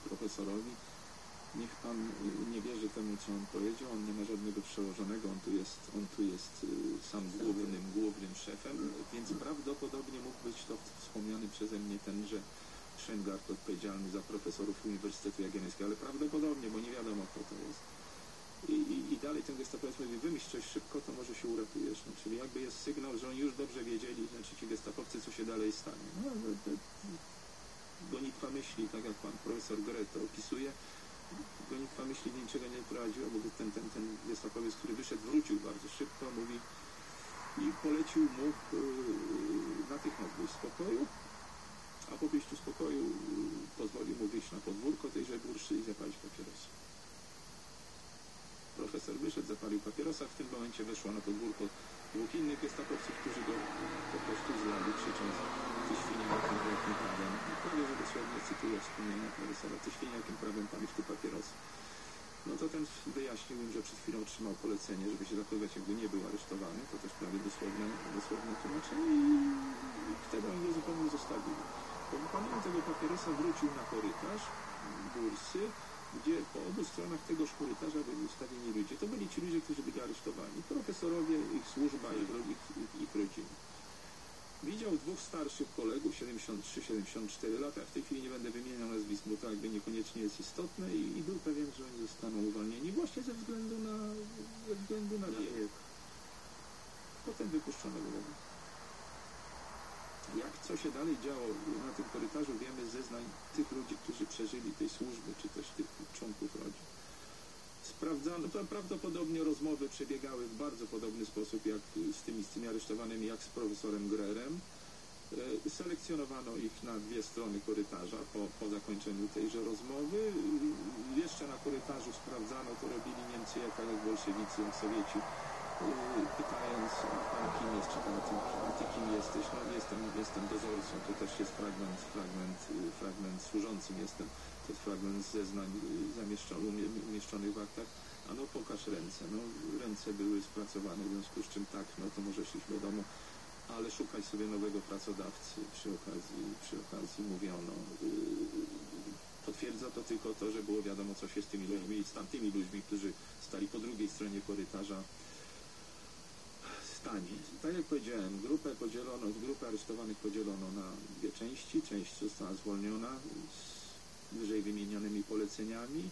profesorowi, niech pan y, nie wierzy temu, co on powiedział, on nie ma żadnego przełożonego, on tu jest, on tu jest y, sam głównym, głównym szefem, więc prawdopodobnie mógł być to wspomniany przeze mnie tenże Szengard odpowiedzialny za profesorów Uniwersytetu Jagiellońskiego, ale prawdopodobnie, bo nie wiadomo kto to jest. I, i, i dalej ten gestapowiec mówi, wymyśl coś szybko, to może się uratujesz. No, czyli jakby jest sygnał, że oni już dobrze wiedzieli, znaczy ci gestapowcy, co się dalej stanie. No, ale to, gonitwa myśli, tak jak pan profesor Goretto opisuje, gonitwa myśli niczego nie prowadziła, bo ten, ten, ten gestapowiec, który wyszedł, wrócił bardzo szybko, mówi i polecił mu yy, natychmiast wyjść z pokoju, a po wyjściu z pokoju pozwolił mu wyjść na podwórko tejże burszy i zapalić papierosa. Profesor wyszedł, zapalił papierosa, w tym momencie weszło na podwórko dwóch innych gestapowców, którzy go po prostu zlali, krzycząc ty świnia, jakim, prawem, prawie że dosłownie cytuję wspomnienia profesora, ty świnia, jakim prawem palisz tu papierosy. No to ten wyjaśnił im, że przed chwilą otrzymał polecenie, żeby się zachowywać, jakby nie był aresztowany, to też prawie dosłowne, dosłowne tłumaczenie i, i wtedy oni go zupełnie zostawili. Po wypaleniu tego papierosa wrócił na korytarz bursy, gdzie po obu stronach tegoż korytarza byli ustawieni ludzie. To byli ci ludzie, którzy byli aresztowani. Profesorowie, ich służba, ich, ich, ich, rodziny. Widział dwóch starszych kolegów, 73-74 lata. W tej chwili nie będę wymieniał nazwisk, bo to jakby niekoniecznie jest istotne i, i był pewien, że oni zostaną uwolnieni właśnie ze względu na, ze względu na wiek. Potem wypuszczono go. Jak co się dalej działo na tym korytarzu wiemy z zeznań tych ludzi, którzy przeżyli tej służby, czy też tych członków rodzin. Sprawdzano, to prawdopodobnie rozmowy przebiegały w bardzo podobny sposób jak z tymi, z tymi aresztowanymi, jak z profesorem Grerem. E, Selekcjonowano ich na dwie strony korytarza po, po zakończeniu tejże rozmowy. E, Jeszcze na korytarzu sprawdzano, to robili Niemcy, jak, bolszewicy, jak Sowieci, pytając, pan kim jest, czy pan ty, ty kim jesteś? No jestem, jestem dozorcą, to też jest fragment, fragment, fragment służącym jestem. To jest fragment zeznań umieszczonych w aktach. A no pokaż ręce. No ręce były spracowane, w związku z czym tak, no to możesz iść do domu ale szukać sobie nowego pracodawcy przy okazji, przy okazji mówiono. Yy, Potwierdza to tylko to, że było wiadomo, co się z tymi ludźmi, z tamtymi ludźmi, którzy stali po drugiej stronie korytarza Tak jak powiedziałem, grupę podzielono, grupę aresztowanych podzielono na dwie części. Część została zwolniona z wyżej wymienionymi poleceniami.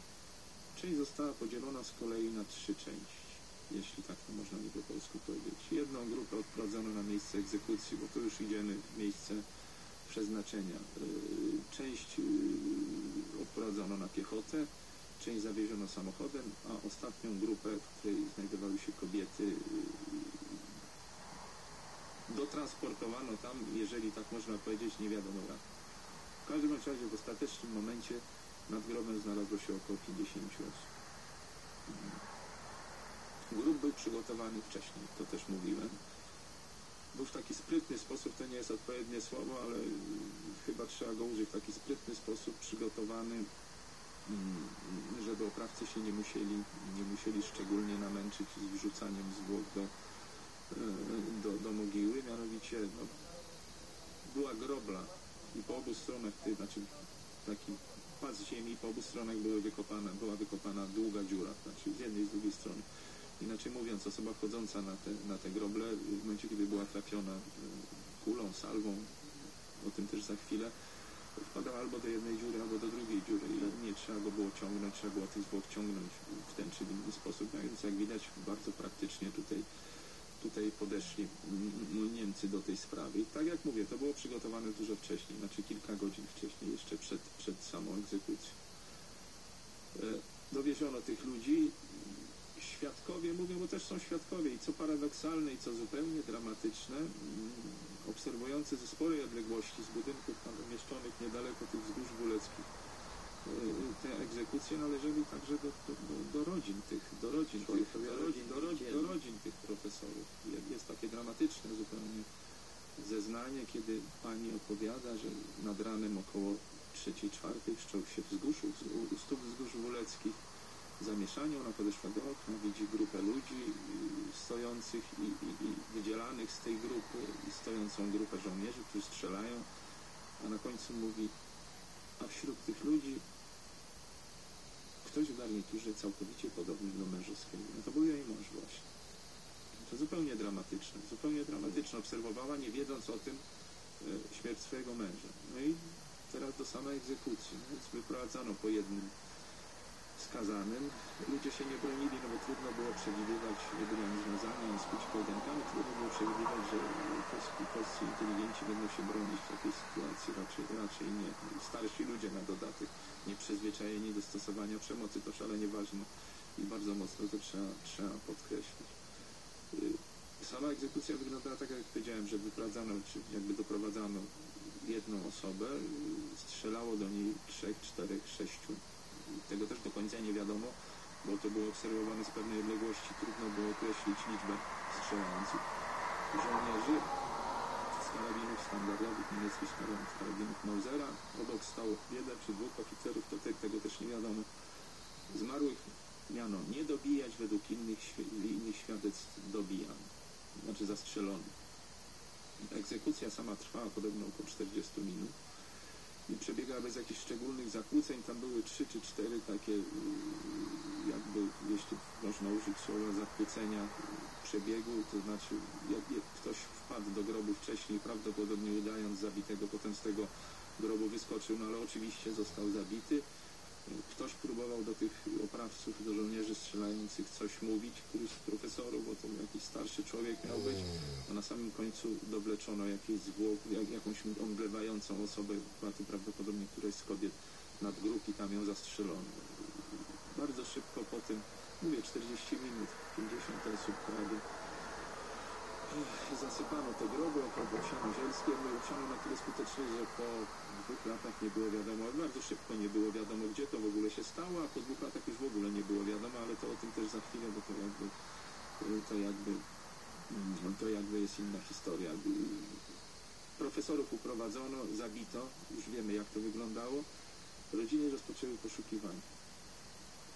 Część została podzielona z kolei na trzy części jeśli tak to można mi po polsku powiedzieć. Jedną grupę odprowadzono na miejsce egzekucji, bo tu już idziemy w miejsce przeznaczenia. Yy, Część yy, odprowadzono na piechotę, część zawieziono samochodem, a ostatnią grupę, w której znajdowały się kobiety, yy, dotransportowano tam, jeżeli tak można powiedzieć, nie wiadomo jak. W każdym razie w ostatecznym momencie nad grobem znalazło się około 50 osób. Grób był przygotowany wcześniej, to też mówiłem. Był w taki sprytny sposób, to nie jest odpowiednie słowo, ale chyba trzeba go użyć, w taki sprytny sposób przygotowany, mm, żeby oprawcy się nie musieli, nie musieli szczególnie namęczyć z wrzucaniem zwłok do, do, do mogiły. Mianowicie no, była grobla i po obu stronach, tej, znaczy taki pas ziemi, po obu stronach były wykopane, była wykopana długa dziura, znaczy z jednej i z drugiej strony. Inaczej mówiąc, osoba wchodząca na te, na te groble, w momencie, kiedy była trafiona e, kulą, salwą, o tym też za chwilę, wpadała albo do jednej dziury, albo do drugiej dziury i nie trzeba go było ciągnąć, trzeba było tych zwłok ciągnąć w ten czy inny sposób. No więc jak widać, bardzo praktycznie tutaj, tutaj podeszli Niemcy do tej sprawy. I tak jak mówię, to było przygotowane dużo wcześniej, znaczy kilka godzin wcześniej, jeszcze przed, przed samą egzekucją. Dowieziono tych ludzi. Świadkowie mówią, bo też są świadkowie i co paradoksalne i co zupełnie dramatyczne, obserwujący ze sporej odległości z budynków tam umieszczonych niedaleko tych wzgórz góleckich e, te egzekucje należeli także do, do, do, do rodzin tych, do rodzin tych, do, rodzin, do rodzin tych profesorów. Je- Jest takie dramatyczne zupełnie zeznanie, kiedy pani opowiada, że nad ranem około trzeciej, czwartej wszczął się wzgórz, u, u stóp wzgórz wuleckich zamieszanie. Ona podeszła do okna, widzi grupę ludzi y, stojących i, i, i wydzielanych z tej grupy i stojącą grupę żołnierzy, którzy strzelają, a na końcu mówi, a wśród tych ludzi ktoś w garniturze całkowicie podobny do mężowskiego. No to był jej mąż właśnie. Zupełnie dramatyczne, zupełnie dramatyczne. Obserwowała, nie wiedząc o tym, e, śmierć swojego męża. No i teraz do samej egzekucji. No więc wyprowadzano po jednym skazanym. Ludzie się nie bronili, no bo trudno było przewidywać, nie byli ani związani, ani skuci kajdankami, trudno było przewidywać, że polscy, polscy inteligenci będą się bronić w takiej sytuacji, raczej, raczej nie. Starsi ludzie na dodatek, nieprzyzwyczajeni do stosowania przemocy, to szalenie ważne i bardzo mocno to trzeba, trzeba podkreślić. Y, Sama egzekucja wyglądała tak, jak powiedziałem, że wyprowadzano, czy jakby doprowadzano jedną osobę, y, strzelało do niej trzech, czterech, sześciu. Tego też do końca nie wiadomo, bo to było obserwowane z pewnej odległości, trudno było określić liczbę strzelających. Żołnierzy z karabinów standardowych, niemieckich karabinów, Mausera, obok stał jeden czy dwóch oficerów, to te, tego też nie wiadomo. Zmarłych miano nie dobijać, według innych, innych świadectw dobijano, znaczy zastrzelonych. Egzekucja sama trwała podobno około 40 minut i przebiegała bez jakichś szczególnych zakłóceń. Tam były trzy czy cztery takie, y, jakby, jeśli można użyć słowa, zakłócenia przebiegu, to znaczy jak ktoś wpadł do grobu wcześniej, prawdopodobnie udając zabitego, potem z tego grobu wyskoczył, no ale oczywiście został zabity. Ktoś próbował do tych oprawców, do żołnierzy strzelających coś mówić, któryś profesorów, bo to jakiś starszy człowiek miał być, a na samym końcu dowleczono jakieś zwłok, jak, jakąś omdlewającą osobę, była to prawdopodobnie któraś z kobiet nad i tam ją zastrzelono. Bardzo szybko po tym, mówię 40 minut, 50 osób prawie, zasypano te groby, obsiano zielskie, no i obsiano na tyle skutecznie, że po dwóch latach nie było wiadomo, bardzo szybko nie było wiadomo, gdzie to w ogóle się stało, a po dwóch latach już w ogóle nie było wiadomo, ale to o tym też za chwilę, bo to jakby, to jakby, to jakby jest inna historia. Profesorów uprowadzono, zabito, już wiemy jak to wyglądało. Rodziny rozpoczęły poszukiwania.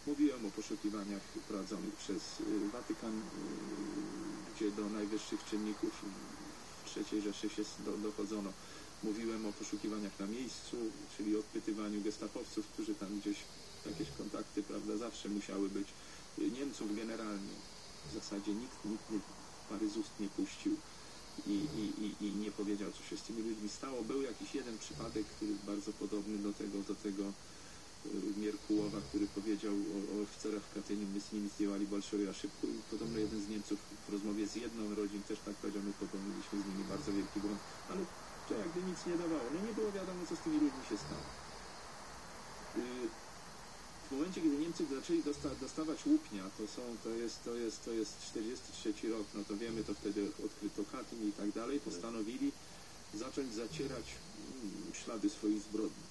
Mówiłem o poszukiwaniach prowadzonych przez y, Watykan, y, gdzie do najwyższych czynników III Rzeszy się do, dochodzono. Mówiłem o poszukiwaniach na miejscu, czyli odpytywaniu gestapowców, którzy tam gdzieś jakieś kontakty, prawda, zawsze musiały być. Y, Niemców generalnie w zasadzie nikt, nikt nie, pary z ust nie puścił i, i, i, nie powiedział, co się z tymi ludźmi stało. Był jakiś jeden przypadek, który bardzo podobny do tego, do tego Mierkułowa, który powiedział o, o oficerach w Katyniu, my z nimi zdjęli bolszewie, a szybko i podobno jeden z Niemców w rozmowie z jedną rodziną też tak powiedział, my popełniliśmy z nimi bardzo wielki błąd, ale to jakby nic nie dawało. No nie było wiadomo, co z tymi ludźmi się stało. Y, W momencie, kiedy Niemcy zaczęli dosta, dostawać łupnia, to są, to jest, to jest, to jest 43 rok, no to wiemy, to wtedy odkryto Katyn i tak dalej, postanowili zacząć zacierać mm, ślady swoich zbrodni.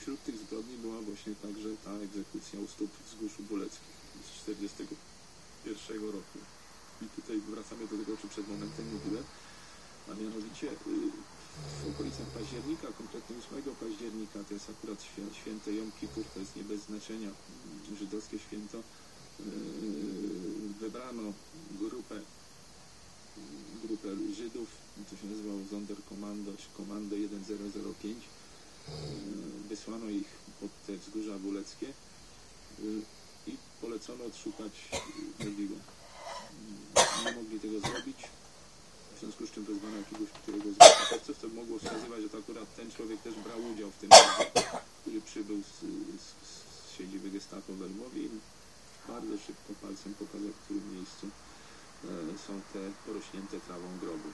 Wśród tych zbrodni była właśnie także ta egzekucja u stóp wzgórz Buleckich z 41 roku. I tutaj wracamy do tego, o czym przed momentem mówiłem, a mianowicie y, w okolicach października, konkretnie 8 października, to jest akurat świę- święto Jom Kippur, to jest nie bez znaczenia mm, żydowskie święto, yy, wybrano grupę, grupę Żydów, to się nazywało Sonderkommando, czy Komando 1005, Yy, wysłano ich pod te wzgórza buleckie yy, i polecono odszukać Mogiłę. Yy, Nie mogli tego zrobić, w związku z czym wezwano jakiegoś któregoś z gestapowców, to mogło wskazywać, że to akurat ten człowiek też brał udział w tym, który przybył z, z, z siedziby gestapo w Lwowie i bardzo szybko palcem pokazał, w którym miejscu e, są te porośnięte trawą groby.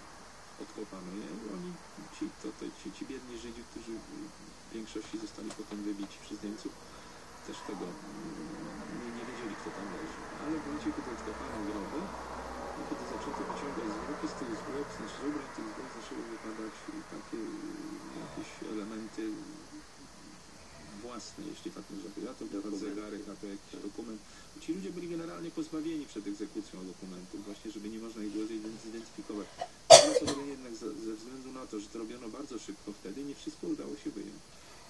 Odkopano je i oni, ci, to, to, ci, ci biedni Żydzi, którzy w większości zostali potem wybici przez Niemców, też tego mm, nie, nie wiedzieli, kto tam leży. Ale w momencie, kiedy odkopano groby, i kiedy zaczęto wyciągać zwłoki z tych zwłok, znaczy z ubrań tych zwłok zaczęły wypadać takie jakieś elementy własne, jeśli tak można powiedzieć. A to Dokument. zegarek, a to jakiś dokument. Ci ludzie byli generalnie pozbawieni przed egzekucją dokumentów, właśnie żeby nie można ich było zidentyfikować. Prawdopodobnie jednak ze, względu na to, że to robiono bardzo szybko wtedy, nie wszystko udało się wyjąć.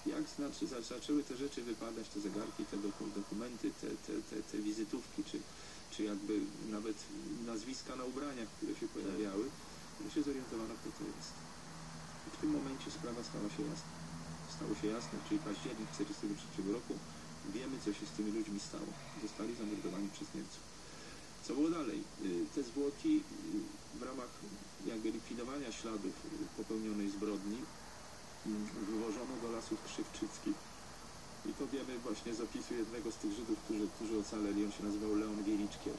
Jak znaczy, za- zaczęły te rzeczy wypadać, te zegarki, te doku- dokumenty, te, te, te, te wizytówki, czy, czy jakby nawet nazwiska na ubraniach, które się pojawiały, to się zorientowano, kto to jest. I w tym momencie sprawa stała się jasna. Stało się jasne, czyli październik 1943 roku, wiemy, co się z tymi ludźmi stało. Zostali zamordowani przez Niemców. Co było dalej? Y, Te zwłoki y, w ramach jakby likwidowania śladów popełnionej zbrodni y, wywożono do lasów krzywczyckich. I to wiemy właśnie z opisu jednego z tych Żydów, którzy, którzy ocaleli. On się nazywał Leon Gieliczkier.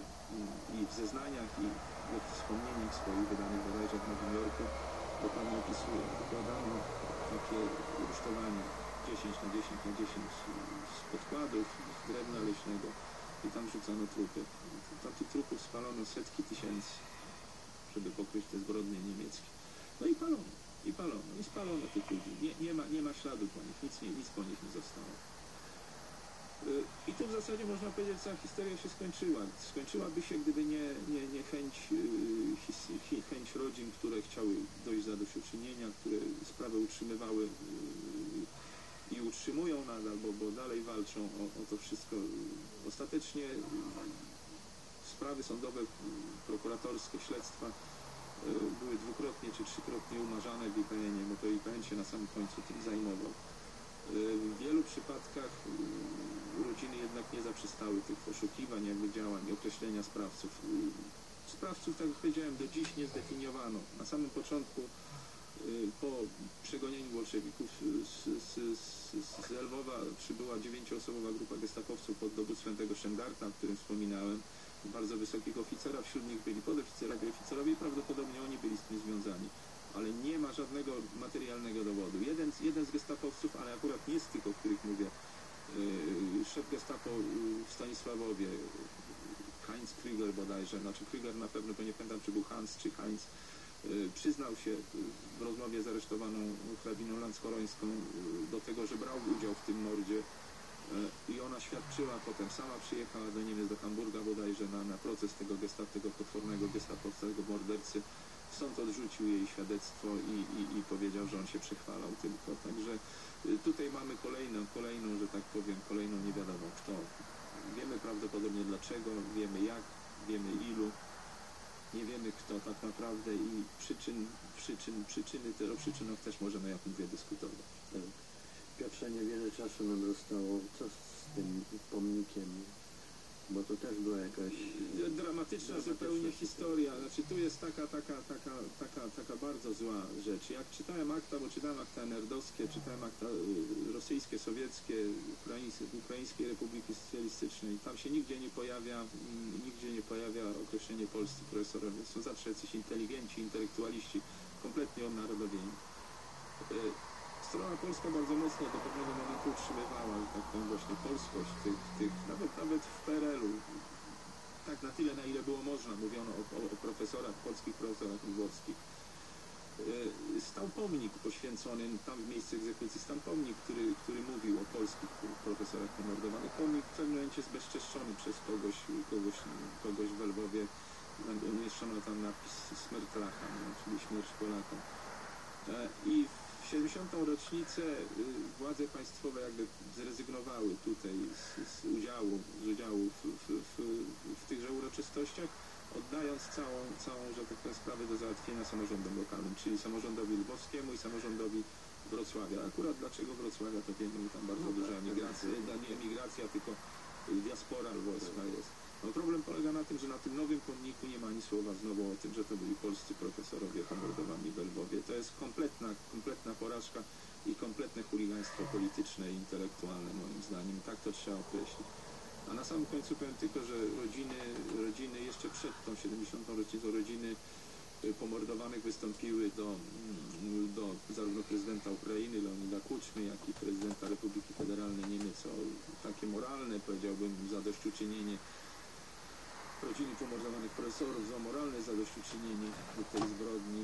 I w zeznaniach i we wspomnieniach swoich wydanych bodajże w Nowym Jorku dokładnie opisuje. Wykładano takie rusztowania 10 na 10 na 10 z podkładów, z drewna leśnego i tam rzucano trupy. Takich trupów spalono setki tysięcy, żeby pokryć te zbrodnie niemieckie. No i palono, i palono, i spalono tych ludzi. Nie, nie, ma, nie ma śladu po nich, nic, nie, nic po nich nie zostało. Y, I tu w zasadzie można powiedzieć, cała historia się skończyła. Skończyłaby się, gdyby nie, nie, nie chęć, y, chęć rodzin, które chciały dojść zadośćuczynienia, które sprawę utrzymywały y, i utrzymują nadal, bo, bo dalej walczą o, o to wszystko. Ostatecznie sprawy sądowe, prokuratorskie, śledztwa y, były dwukrotnie czy trzykrotnie umarzane w IPN-ie, bo to IPN się na samym końcu tym zajmował. Y, W wielu przypadkach y, rodziny jednak nie zaprzestały tych poszukiwań, jakby działań określenia sprawców. Sprawców, tak jak powiedziałem, do dziś nie zdefiniowano. Na samym początku, po przegonieniu bolszewików z, z, z, z Lwowa przybyła dziewięcioosobowa grupa gestapowców pod dowództwem tego Sztendarta, o którym wspominałem, bardzo wysokich oficerów, wśród nich byli podoficerowie i oficerowie, prawdopodobnie oni byli z tym związani. Ale nie ma żadnego materialnego dowodu. Jeden, z- jeden z gestapowców, ale akurat nie z tych, o których mówię, yy, szef gestapo yy, w Stanisławowie, Heinz Krieger bodajże, znaczy Krieger na pewno, to nie pamiętam, czy był Hans, czy Heinz, yy, przyznał się w rozmowie z aresztowaną hrabiną Landskorońską yy, do tego, że brał udział w tym mordzie i ona świadczyła potem, sama przyjechała do Niemiec, do Hamburga bodajże na, na proces tego gestap, tego potwornego gestapowca, tego mordercy. Sąd odrzucił jej świadectwo i, i, i powiedział, że on się przechwalał tylko. Także y, tutaj mamy kolejną, kolejną, że tak powiem, kolejną nie wiadomo kto. Wiemy prawdopodobnie dlaczego, wiemy jak, wiemy ilu. Nie wiemy kto tak naprawdę i przyczyn, przyczyn, przyczyny, o przyczynach też możemy, jak mówię, dyskutować. Piotrze, niewiele czasu nam zostało. Co z tym pomnikiem? Bo to też była jakaś... Dramatyczna Dramatyczna zupełnie historia. Znaczy tu jest taka, taka, taka, taka, taka bardzo zła rzecz. Jak czytałem akta, bo czytałem akta nerdowskie, czytałem akta y, rosyjskie, sowieckie, ukraińskie, Ukraińskiej Republiki Socjalistycznej, tam się nigdzie nie pojawia, mm, nigdzie nie pojawia określenie polscy profesorowie. Są zawsze jacyś inteligenci, intelektualiści, kompletnie odnarodowieni. Y, Strona polska bardzo mocno do pewnego momentu utrzymywała, tak powiem, właśnie polskość tych, tych nawet, nawet w PRL-u, tak na tyle, na ile było można, mówiono o, o, o profesorach, polskich profesorach lwowskich. Yy, Stał pomnik poświęcony tam w miejscu egzekucji, stał pomnik, który, który mówił o polskich profesorach pomordowanych. Pomnik w pewnym momencie zbezczeszczony przez kogoś, kogoś, kogoś w Lwowie. Umieszczono tam napis Smrt Lacham, czyli śmierć Polakom. E, I 70. rocznicę y, władze państwowe jakby zrezygnowały tutaj z, z udziału, z udziału w, w, w, w tychże uroczystościach, oddając całą, całą, że tak powiem, sprawę do załatwienia samorządom lokalnym, czyli samorządowi lwowskiemu i samorządowi Wrocławia. Akurat dlaczego Wrocławia, to wiemy, tam bardzo No duża tak, emigracja, tak. nie emigracja, tylko diaspora lwowska jest. No problem polega na tym, że na tym nowym pomniku nie ma ani słowa znowu o tym, że to byli polscy profesorowie pomordowani w Lwowie. To jest kompletna, kompletna porażka i kompletne chuligaństwo polityczne i intelektualne moim zdaniem. Tak to trzeba określić. A na samym końcu powiem tylko, że rodziny, rodziny jeszcze przed tą 70. rocznicą rodziny y, pomordowanych wystąpiły do, mm, do zarówno prezydenta Ukrainy Leonida Kuczmy, jak i prezydenta Republiki Federalnej Niemiec o takie moralne, powiedziałbym, zadośćuczynienie rodziny pomordowanych profesorów za moralne zadośćuczynienie tej zbrodni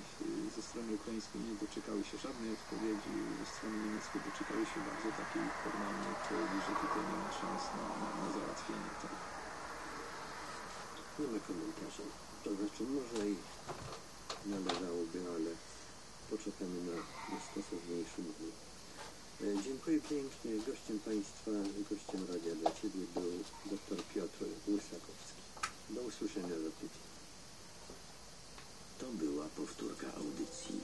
ze strony ukraińskiej nie doczekały się żadnej odpowiedzi, ze strony niemieckiej doczekały się bardzo takiej formalnej odpowiedzi, że tutaj nie ma szans na, na, na załatwienie tego. Nie ma komentarza. To znaczy może i należałoby, ale poczekamy na, na stosowniejszy mówił. E, Dziękuję pięknie. Gościem Państwa, gościem Radia dla Ciebie był dr Piotr Łysakowski do usłyszenia za tydzień. To była powtórka audycji.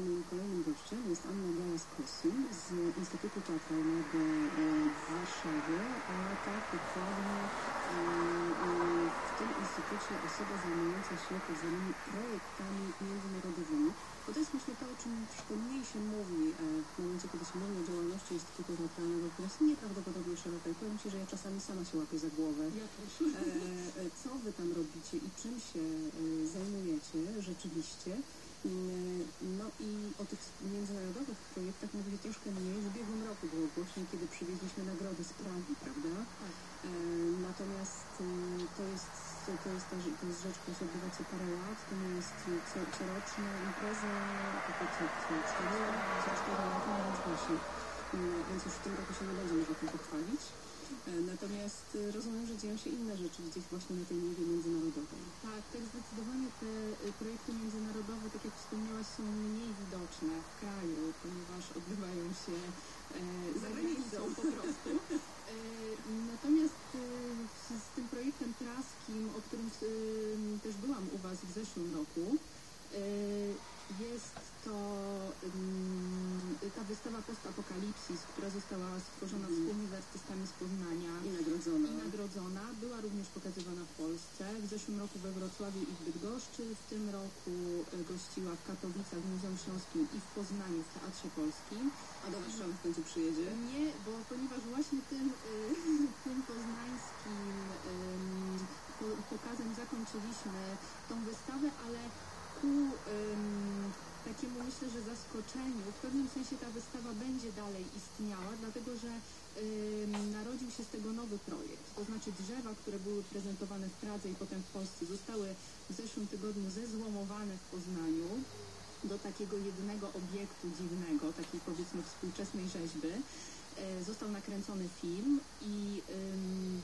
Moim kolejnym gościem jest Anna Gałas-Kosin z Instytutu Teatralnego e, w Warszawie, a tak dokładnie e, w tym instytucie osoba zajmująca się tak zwanymi projektami międzynarodowymi. Bo to jest właśnie to, o czym troszkę mniej się mówi e, w momencie, kiedy się mówi o działalności Instytutu Teatralnego, która jest nieprawdopodobnie szeroka i powiem Ci, że ja czasami sama się łapię za głowę. Ja też. Co wy tam robicie i czym się zajmujecie rzeczywiście. Mm, No i o tych międzynarodowych projektach mówię troszkę mniej. W ubiegłym roku było głośniej, kiedy przywieźliśmy nagrody z Pragi, prawda? Tak. E, Natomiast e, to jest, to jest, ta, to jest rzecz, która się odbywa co parę lat. To nie jest co, coroczna impreza, tylko co, co 4 co cztery lata, no więc właśnie. Mm, Więc już w tym roku się nie będzie można tym pochwalić. E, Natomiast e, rozumiem, że dzieją się inne rzeczy gdzieś właśnie na tej niwie międzynarodowej. Tak, tak zdecydowanie te y, projekty międzynarodowe, tak jak wspomniałaś, są mniej widoczne w kraju, ponieważ odbywają się e, za granicą po prostu. E, natomiast e, z, tym projektem praskim, o którym e, też byłam u Was w zeszłym roku, e, jest to mm, ta wystawa Postapokalipsis, która została stworzona Mhm. wspólnie z artystami z Poznania I nagrodzona. i nagrodzona. Była również pokazywana w Polsce. W zeszłym roku we Wrocławiu i w Bydgoszczy. W tym roku e, gościła w Katowicach, w Muzeum Śląskim i w Poznaniu w Teatrze Polskim. A do Warszawy w końcu przyjedzie? Nie, bo ponieważ właśnie tym, y, tym poznańskim pokazem zakończyliśmy tą wystawę, ale ku ym, takiemu myślę, że zaskoczeniu, w pewnym sensie ta wystawa będzie dalej istniała, dlatego że ym, narodził się z tego nowy projekt. To znaczy drzewa, które były prezentowane w Pradze i potem w Polsce zostały w zeszłym tygodniu zezłomowane w Poznaniu do takiego jednego obiektu dziwnego, takiej powiedzmy współczesnej rzeźby. E, Został nakręcony film i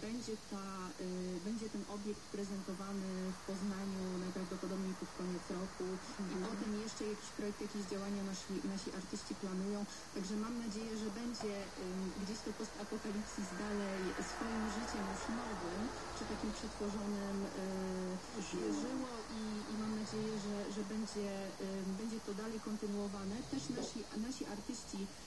będzie, ta, y, będzie ten obiekt prezentowany w Poznaniu najprawdopodobniej pod koniec roku i potem jeszcze jakiś projekt, jakieś działania nasi, nasi artyści planują. Także mam nadzieję, że będzie gdzieś to postapokalipsis dalej swoim życiem już nowym, czy takim przetworzonym y, żyło i, i mam nadzieję, że, że będzie, będzie to dalej kontynuowane. Też nasi, nasi artyści y,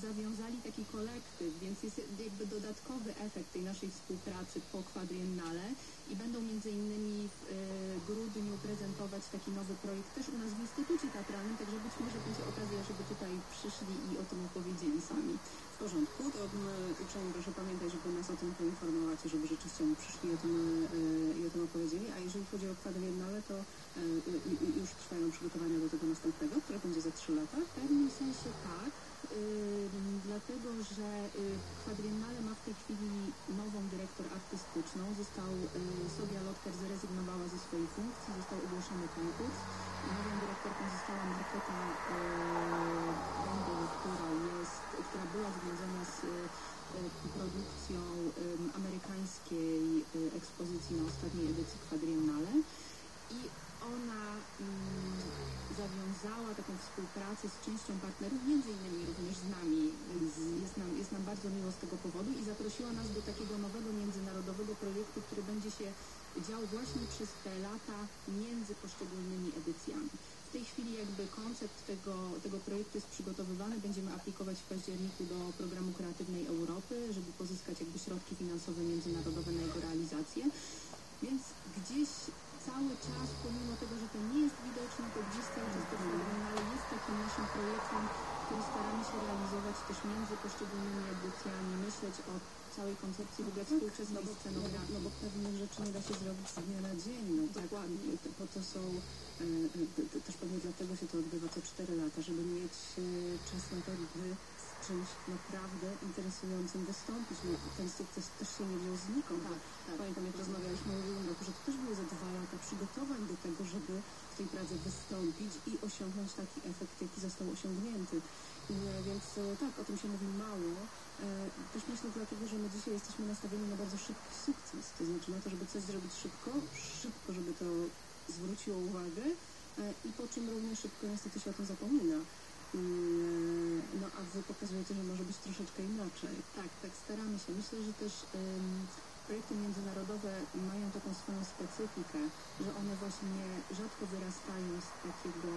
zawiązali taki kolektyw, więc jest jakby dodatkowy efekt tej naszej współpracy po kwadriennale i będą między innymi w y, grudniu prezentować taki nowy projekt też u nas w Instytucie Teatralnym, także być może będzie okazja, żeby tutaj przyszli i o tym opowiedzieli sami. W porządku, to um, uprzejmie proszę pamiętać, żeby nas o tym poinformować, żeby rzeczywiście oni przyszli i o tym, i o tym opowiedzieli. A jeżeli chodzi o kwadriennale, to y, y, już trwają przygotowania do tego następnego, które będzie za trzy lata. W pewnym sensie tak, dlatego że y, Quadriennale ma w tej chwili nową dyrektor artystyczną. Został, y, Sobia Lotker zrezygnowała ze swojej funkcji, został ogłoszony konkurs nową dyrektorką została Marketa y, Węgel, która która była związana z y, y, produkcją amerykańskiej y, ekspozycji na ostatniej edycji Quadriennale i ona mm, zawiązała taką współpracę z częścią partnerów, między innymi również z nami. Jest, nam, jest nam bardzo miło z tego powodu i zaprosiła nas do takiego nowego międzynarodowego projektu, który będzie się dział właśnie przez te lata między poszczególnymi edycjami. W tej chwili jakby koncept tego, tego projektu jest przygotowywany. Będziemy aplikować w październiku do programu Kreatywnej Europy, żeby pozyskać jakby środki finansowe międzynarodowe na jego realizację. Więc gdzieś cały czas, pomimo tego, że to nie jest widoczne, to gdzieś cały czas to ale jest takim naszym projektem, który staramy się realizować też między poszczególnymi edycjami, myśleć o całej koncepcji w ogóle współczesnej no bo, no, bo, scenografii. no bo pewnych rzeczy nie da się zrobić z dnia na dzień. No, tak, Dokładnie. To- Po to są, e, e, te- te- też pewnie dlatego się to odbywa co 4 lata, żeby mieć e, czas na to, by czymś naprawdę interesującym wystąpić. No, ten sukces też się nie wziął znikąd. Tak, tak. Pamiętam, jak rozmawialiśmy w ubiegłym roku, że to też było za dwa lata przygotowań do tego, żeby w tej Pradze wystąpić i osiągnąć taki efekt, jaki został osiągnięty. E, Więc e, tak, o tym się mówi mało. E, Też myślę dlatego, że my dzisiaj jesteśmy nastawieni na bardzo szybki sukces. To znaczy na to, żeby coś zrobić szybko, szybko, żeby to zwróciło uwagę i po czym równie szybko niestety się o tym zapomina. Mm, No a wy pokazujecie, że może być troszeczkę inaczej. Tak, tak, staramy się. Myślę, że też projekty międzynarodowe mają taką swoją specyfikę, że one właśnie rzadko wyrastają z takiego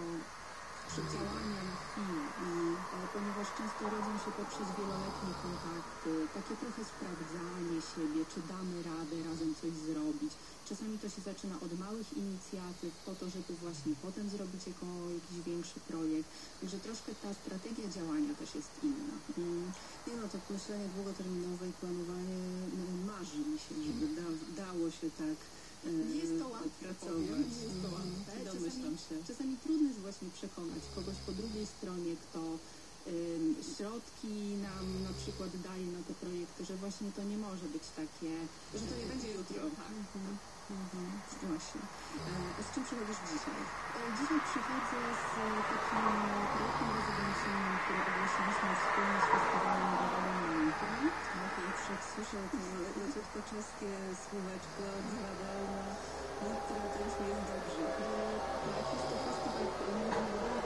działania na chwilę, i, e, ponieważ często rodzą się poprzez wieloletnie kontakty, takie trochę sprawdzanie siebie, czy damy radę razem coś zrobić. Czasami to się zaczyna od małych inicjatyw po to, żeby właśnie potem zrobić jako jakiś większy projekt. Także troszkę ta strategia działania też jest inna. Mm, Nie no, to myślenie długoterminowe i planowanie no, marzy mi się, żeby da, dało się tak Nie jest to łatwe, pracować. nie jest to łatwe. Domyślam się. Czasami trudno jest właśnie przekonać kogoś po drugiej stronie, kto środki nam na przykład daje na te projekty, że właśnie to nie może być takie, Że to nie będzie jutro. Tak. Mhm, mhm, Właśnie. E, a z czym przychodzisz dzisiaj? E, Dzisiaj przychodzę z takim projektem rezydencyjnym, który ogłosiliśmy wspólnie z Festiwalem Narodowym Mountain. No pierwsze słyszę to czeskie słóweczko radalne, no, które też mi jest dobrze. Jest to festiwal,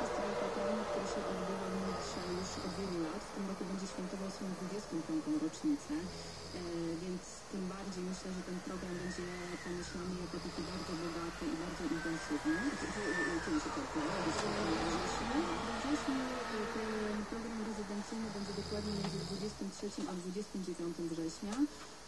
festiwal teatralny, który się odbywa w Nitrze już od wielu lat. W tym roku będzie świętował swoją 25. rocznicę, e, więc tym bardziej myślę, że ten program będzie pomyślany jako taki bardzo bogaty i bardzo intensywny. Kiedy się to odbywa? E, ten program rezydencyjny będzie dokładnie między 23 a 29 września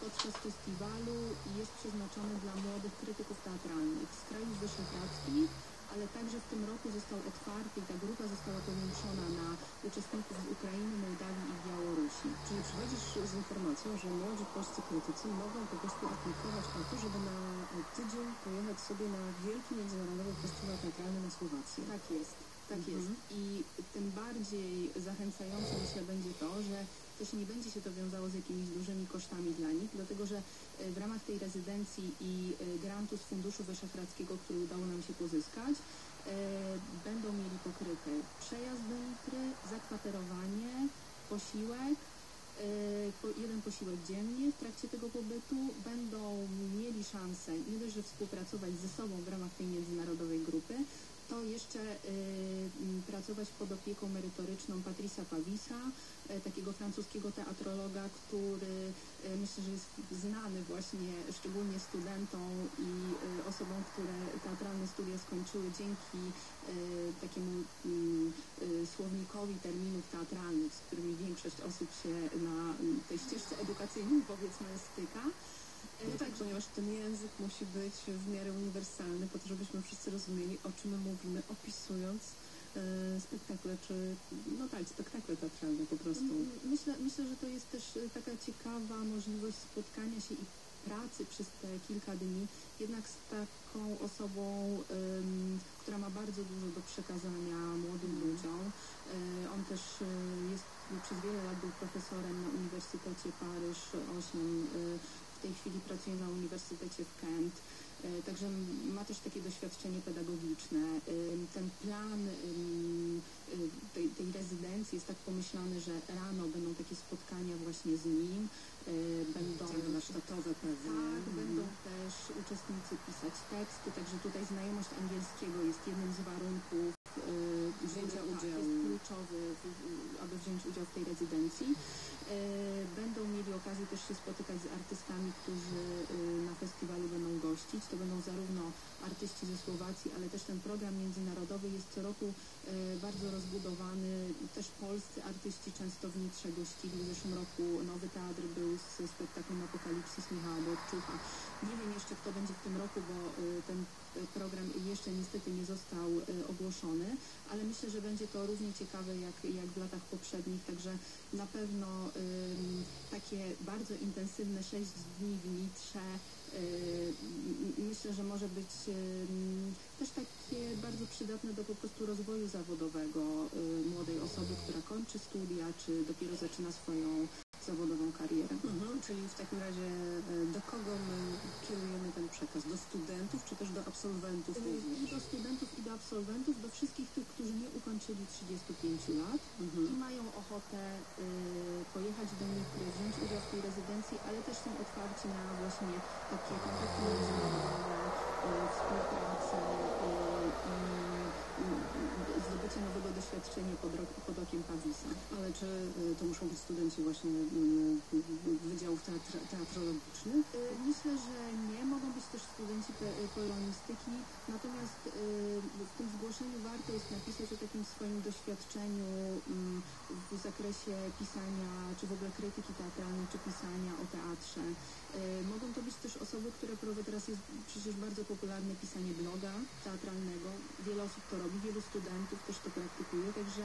podczas festiwalu i jest przeznaczony dla młodych krytyków teatralnych z krajów wyszehradzkich, ale także w tym roku został otwarty i ta grupa została powiększona na uczestników z Ukrainy, Mołdawii i Białorusi. Czyli przychodzisz z informacją, że młodzi polscy krytycy mogą po prostu aplikować o to, żeby na tydzień pojechać sobie na wielki międzynarodowy festiwal teatralny na Słowację. Tak jest, tak Mhm. jest. I tym bardziej zachęcające myślę będzie to, że też nie będzie się to wiązało z jakimiś dużymi kosztami dla nich, dlatego że e, w ramach tej rezydencji i e, grantu z Funduszu Wyszehradzkiego, który udało nam się pozyskać, e, będą mieli pokryte przejazd do Nitry, zakwaterowanie, posiłek, po, jeden posiłek dziennie w trakcie tego pobytu. Będą mieli szansę nie dość, że współpracować ze sobą w ramach tej międzynarodowej grupy, to jeszcze y, m, pracować pod opieką merytoryczną Patrisa Pavisa, e, takiego francuskiego teatrologa, który e, myślę, że jest znany właśnie szczególnie studentom i e, osobom, które teatralne studia skończyły dzięki takiemu mm, słownikowi terminów teatralnych, z którymi większość osób się na m, tej ścieżce edukacyjnej powiedzmy styka. No tak, ponieważ ten język musi być w miarę uniwersalny, po to, żebyśmy wszyscy rozumieli, o czym my mówimy, opisując e, spektakle, czy no tak, spektakle teatralne po prostu. Myślę, myślę, że to jest też e, taka ciekawa możliwość spotkania się i pracy przez te kilka dni, jednak z taką osobą, em, która ma bardzo dużo do przekazania młodym ludziom. E, on też e, jest przez wiele lat był profesorem na Uniwersytecie Paryż 8. e, w tej chwili pracuje na Uniwersytecie w Kent. E, Także ma też takie doświadczenie pedagogiczne. Ten plan y, tej, tej rezydencji jest tak pomyślany, że rano będą takie spotkania właśnie z nim. y, Będą warsztatowe pewnie. tak, Mhm. będą też uczestnicy pisać teksty, także tutaj znajomość angielskiego jest jednym z warunków Wzięcia tak, udziału. jest kluczowy, w- aby wziąć udział w tej rezydencji. Y, Będą mieli okazję też się spotykać z artystami, którzy y, na festiwalu będą gościć. To będą zarówno artyści ze Słowacji, ale też ten program międzynarodowy jest co roku y, bardzo rozbudowany. Też polscy artyści często w gościli. W zeszłym roku Nowy Teatr był z spektaklem Apokalipsis Michała Borczucha. Nie wiem jeszcze kto będzie w tym roku, bo y, ten program jeszcze niestety nie został y, ogłoszony, ale myślę, że będzie to równie ciekawe jak, jak w latach poprzednich, także na pewno takie bardzo intensywne 6 dni w Nitrze y, m- myślę, że może być też takie bardzo przydatne do po prostu rozwoju zawodowego y, młodej osoby, która kończy studia, czy dopiero zaczyna swoją zawodową karierę. Mhm, czyli w takim razie e, do kogo my kierujemy ten przekaz? Do studentów, czy też do absolwentów? I do studentów, i do absolwentów, do wszystkich tych, którzy nie ukończyli 35 lat i Mhm. mają ochotę y, pojechać do Nitry, wziąć udział w tej rezydencji, ale też są otwarci na właśnie takie kontakty międzynarodowe, y, współpracę i y, zdobycie nowego doświadczenia pod, pod okiem Pawisa. Ale czy y, to muszą być studenci właśnie y, wydziałów teatr teatrologicznych? Y, Myślę, że nie mogą być też studenci polonistyki, natomiast w tym zgłoszeniu warto jest napisać o takim swoim doświadczeniu mm, w zakresie pisania, czy w ogóle krytyki teatralnej, czy pisania o teatrze. Y, Mogą to być też osoby, które prowadzą, teraz jest przecież bardzo popularne pisanie bloga teatralnego. Wiele osób to robi, wielu studentów też to praktykuje, także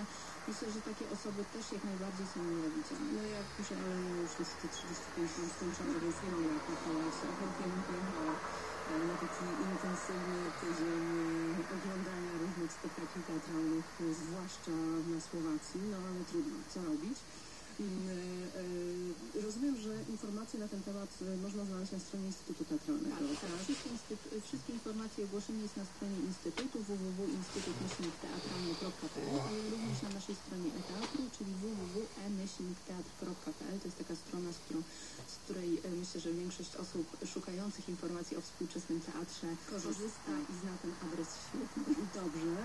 myślę, że takie osoby też jak najbardziej są mile. No jak muszę, ale ja już niestety 35 mam skończone, więc nie mam jak. A chętnie bym pojechała e, na taki intensywny tydzień e, oglądania różnych spektakli teatralnych, e, zwłaszcza na Słowacji, no ale trudno, co robić. E, e, Rozumiem, że informacje na ten temat e, można znaleźć na stronie Instytutu Teatralnego, Tak, tak. tak? Wszystkie, wszystkie informacje i ogłoszenie jest na stronie Instytutu www.instytut-teatralny.pl, ale również na naszej stronie e-teatru, czyli www.e-teatr.pl. To jest taka strona, z, którą, z której myślę, że większość osób szukających informacji o współczesnym teatrze korzysta i zna ten adres świetnie. Dobrze.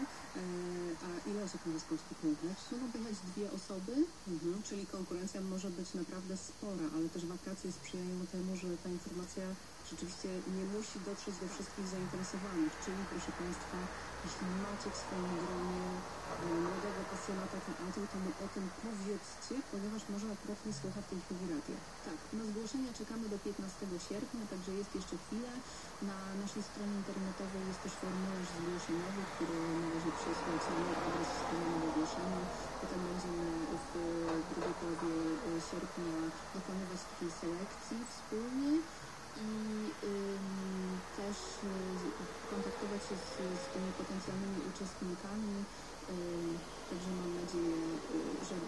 A ile osób może z Polski pojechać? Mogą pojechać dwie osoby, Mhm, czyli konkurencja może być naprawdę spora, ale też wakacje sprzyjają temu, że ta informacja rzeczywiście nie musi dotrzeć do wszystkich zainteresowanych. Czyli proszę Państwa, jeśli macie w swoim gronie e, młodego pasjonata teatru, to mu o tym powiedzcie, ponieważ może akurat nie słucha w tej chwili radia. Tak, na zgłoszenia czekamy do 15 sierpnia, także jest jeszcze chwilę. Na naszej stronie internetowej jest też formularz zgłoszeniowy, który należy przesłać na adres wspomnianego ogłoszenia. Potem będziemy w drugiej połowie e, sierpnia dokonywać takiej selekcji wspólnie i też y, kontaktować się z, z tymi potencjalnymi uczestnikami. Ym, Także mam nadzieję, y, że y,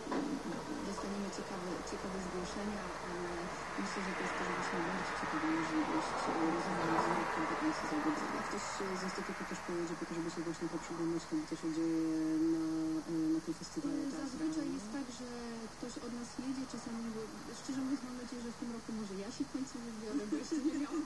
dostaniemy ciekawe, ciekawe zgłoszenia, ale myślę, że to jest też właśnie bardzo ciekawa możliwość y, rozwoju nowych kompetencji zawodowych. Ktoś z Instytutu też pojedzie po to, żeby się właśnie poprzyglądać temu, co się dzieje na, e, na tym festiwalu Y, Zazwyczaj teatralnym. jest tak, że ktoś od nas jedzie, czasami, bo szczerze mówiąc mam nadzieję, że w tym roku może ja się w końcu wybiorę, bo jeszcze nie miałam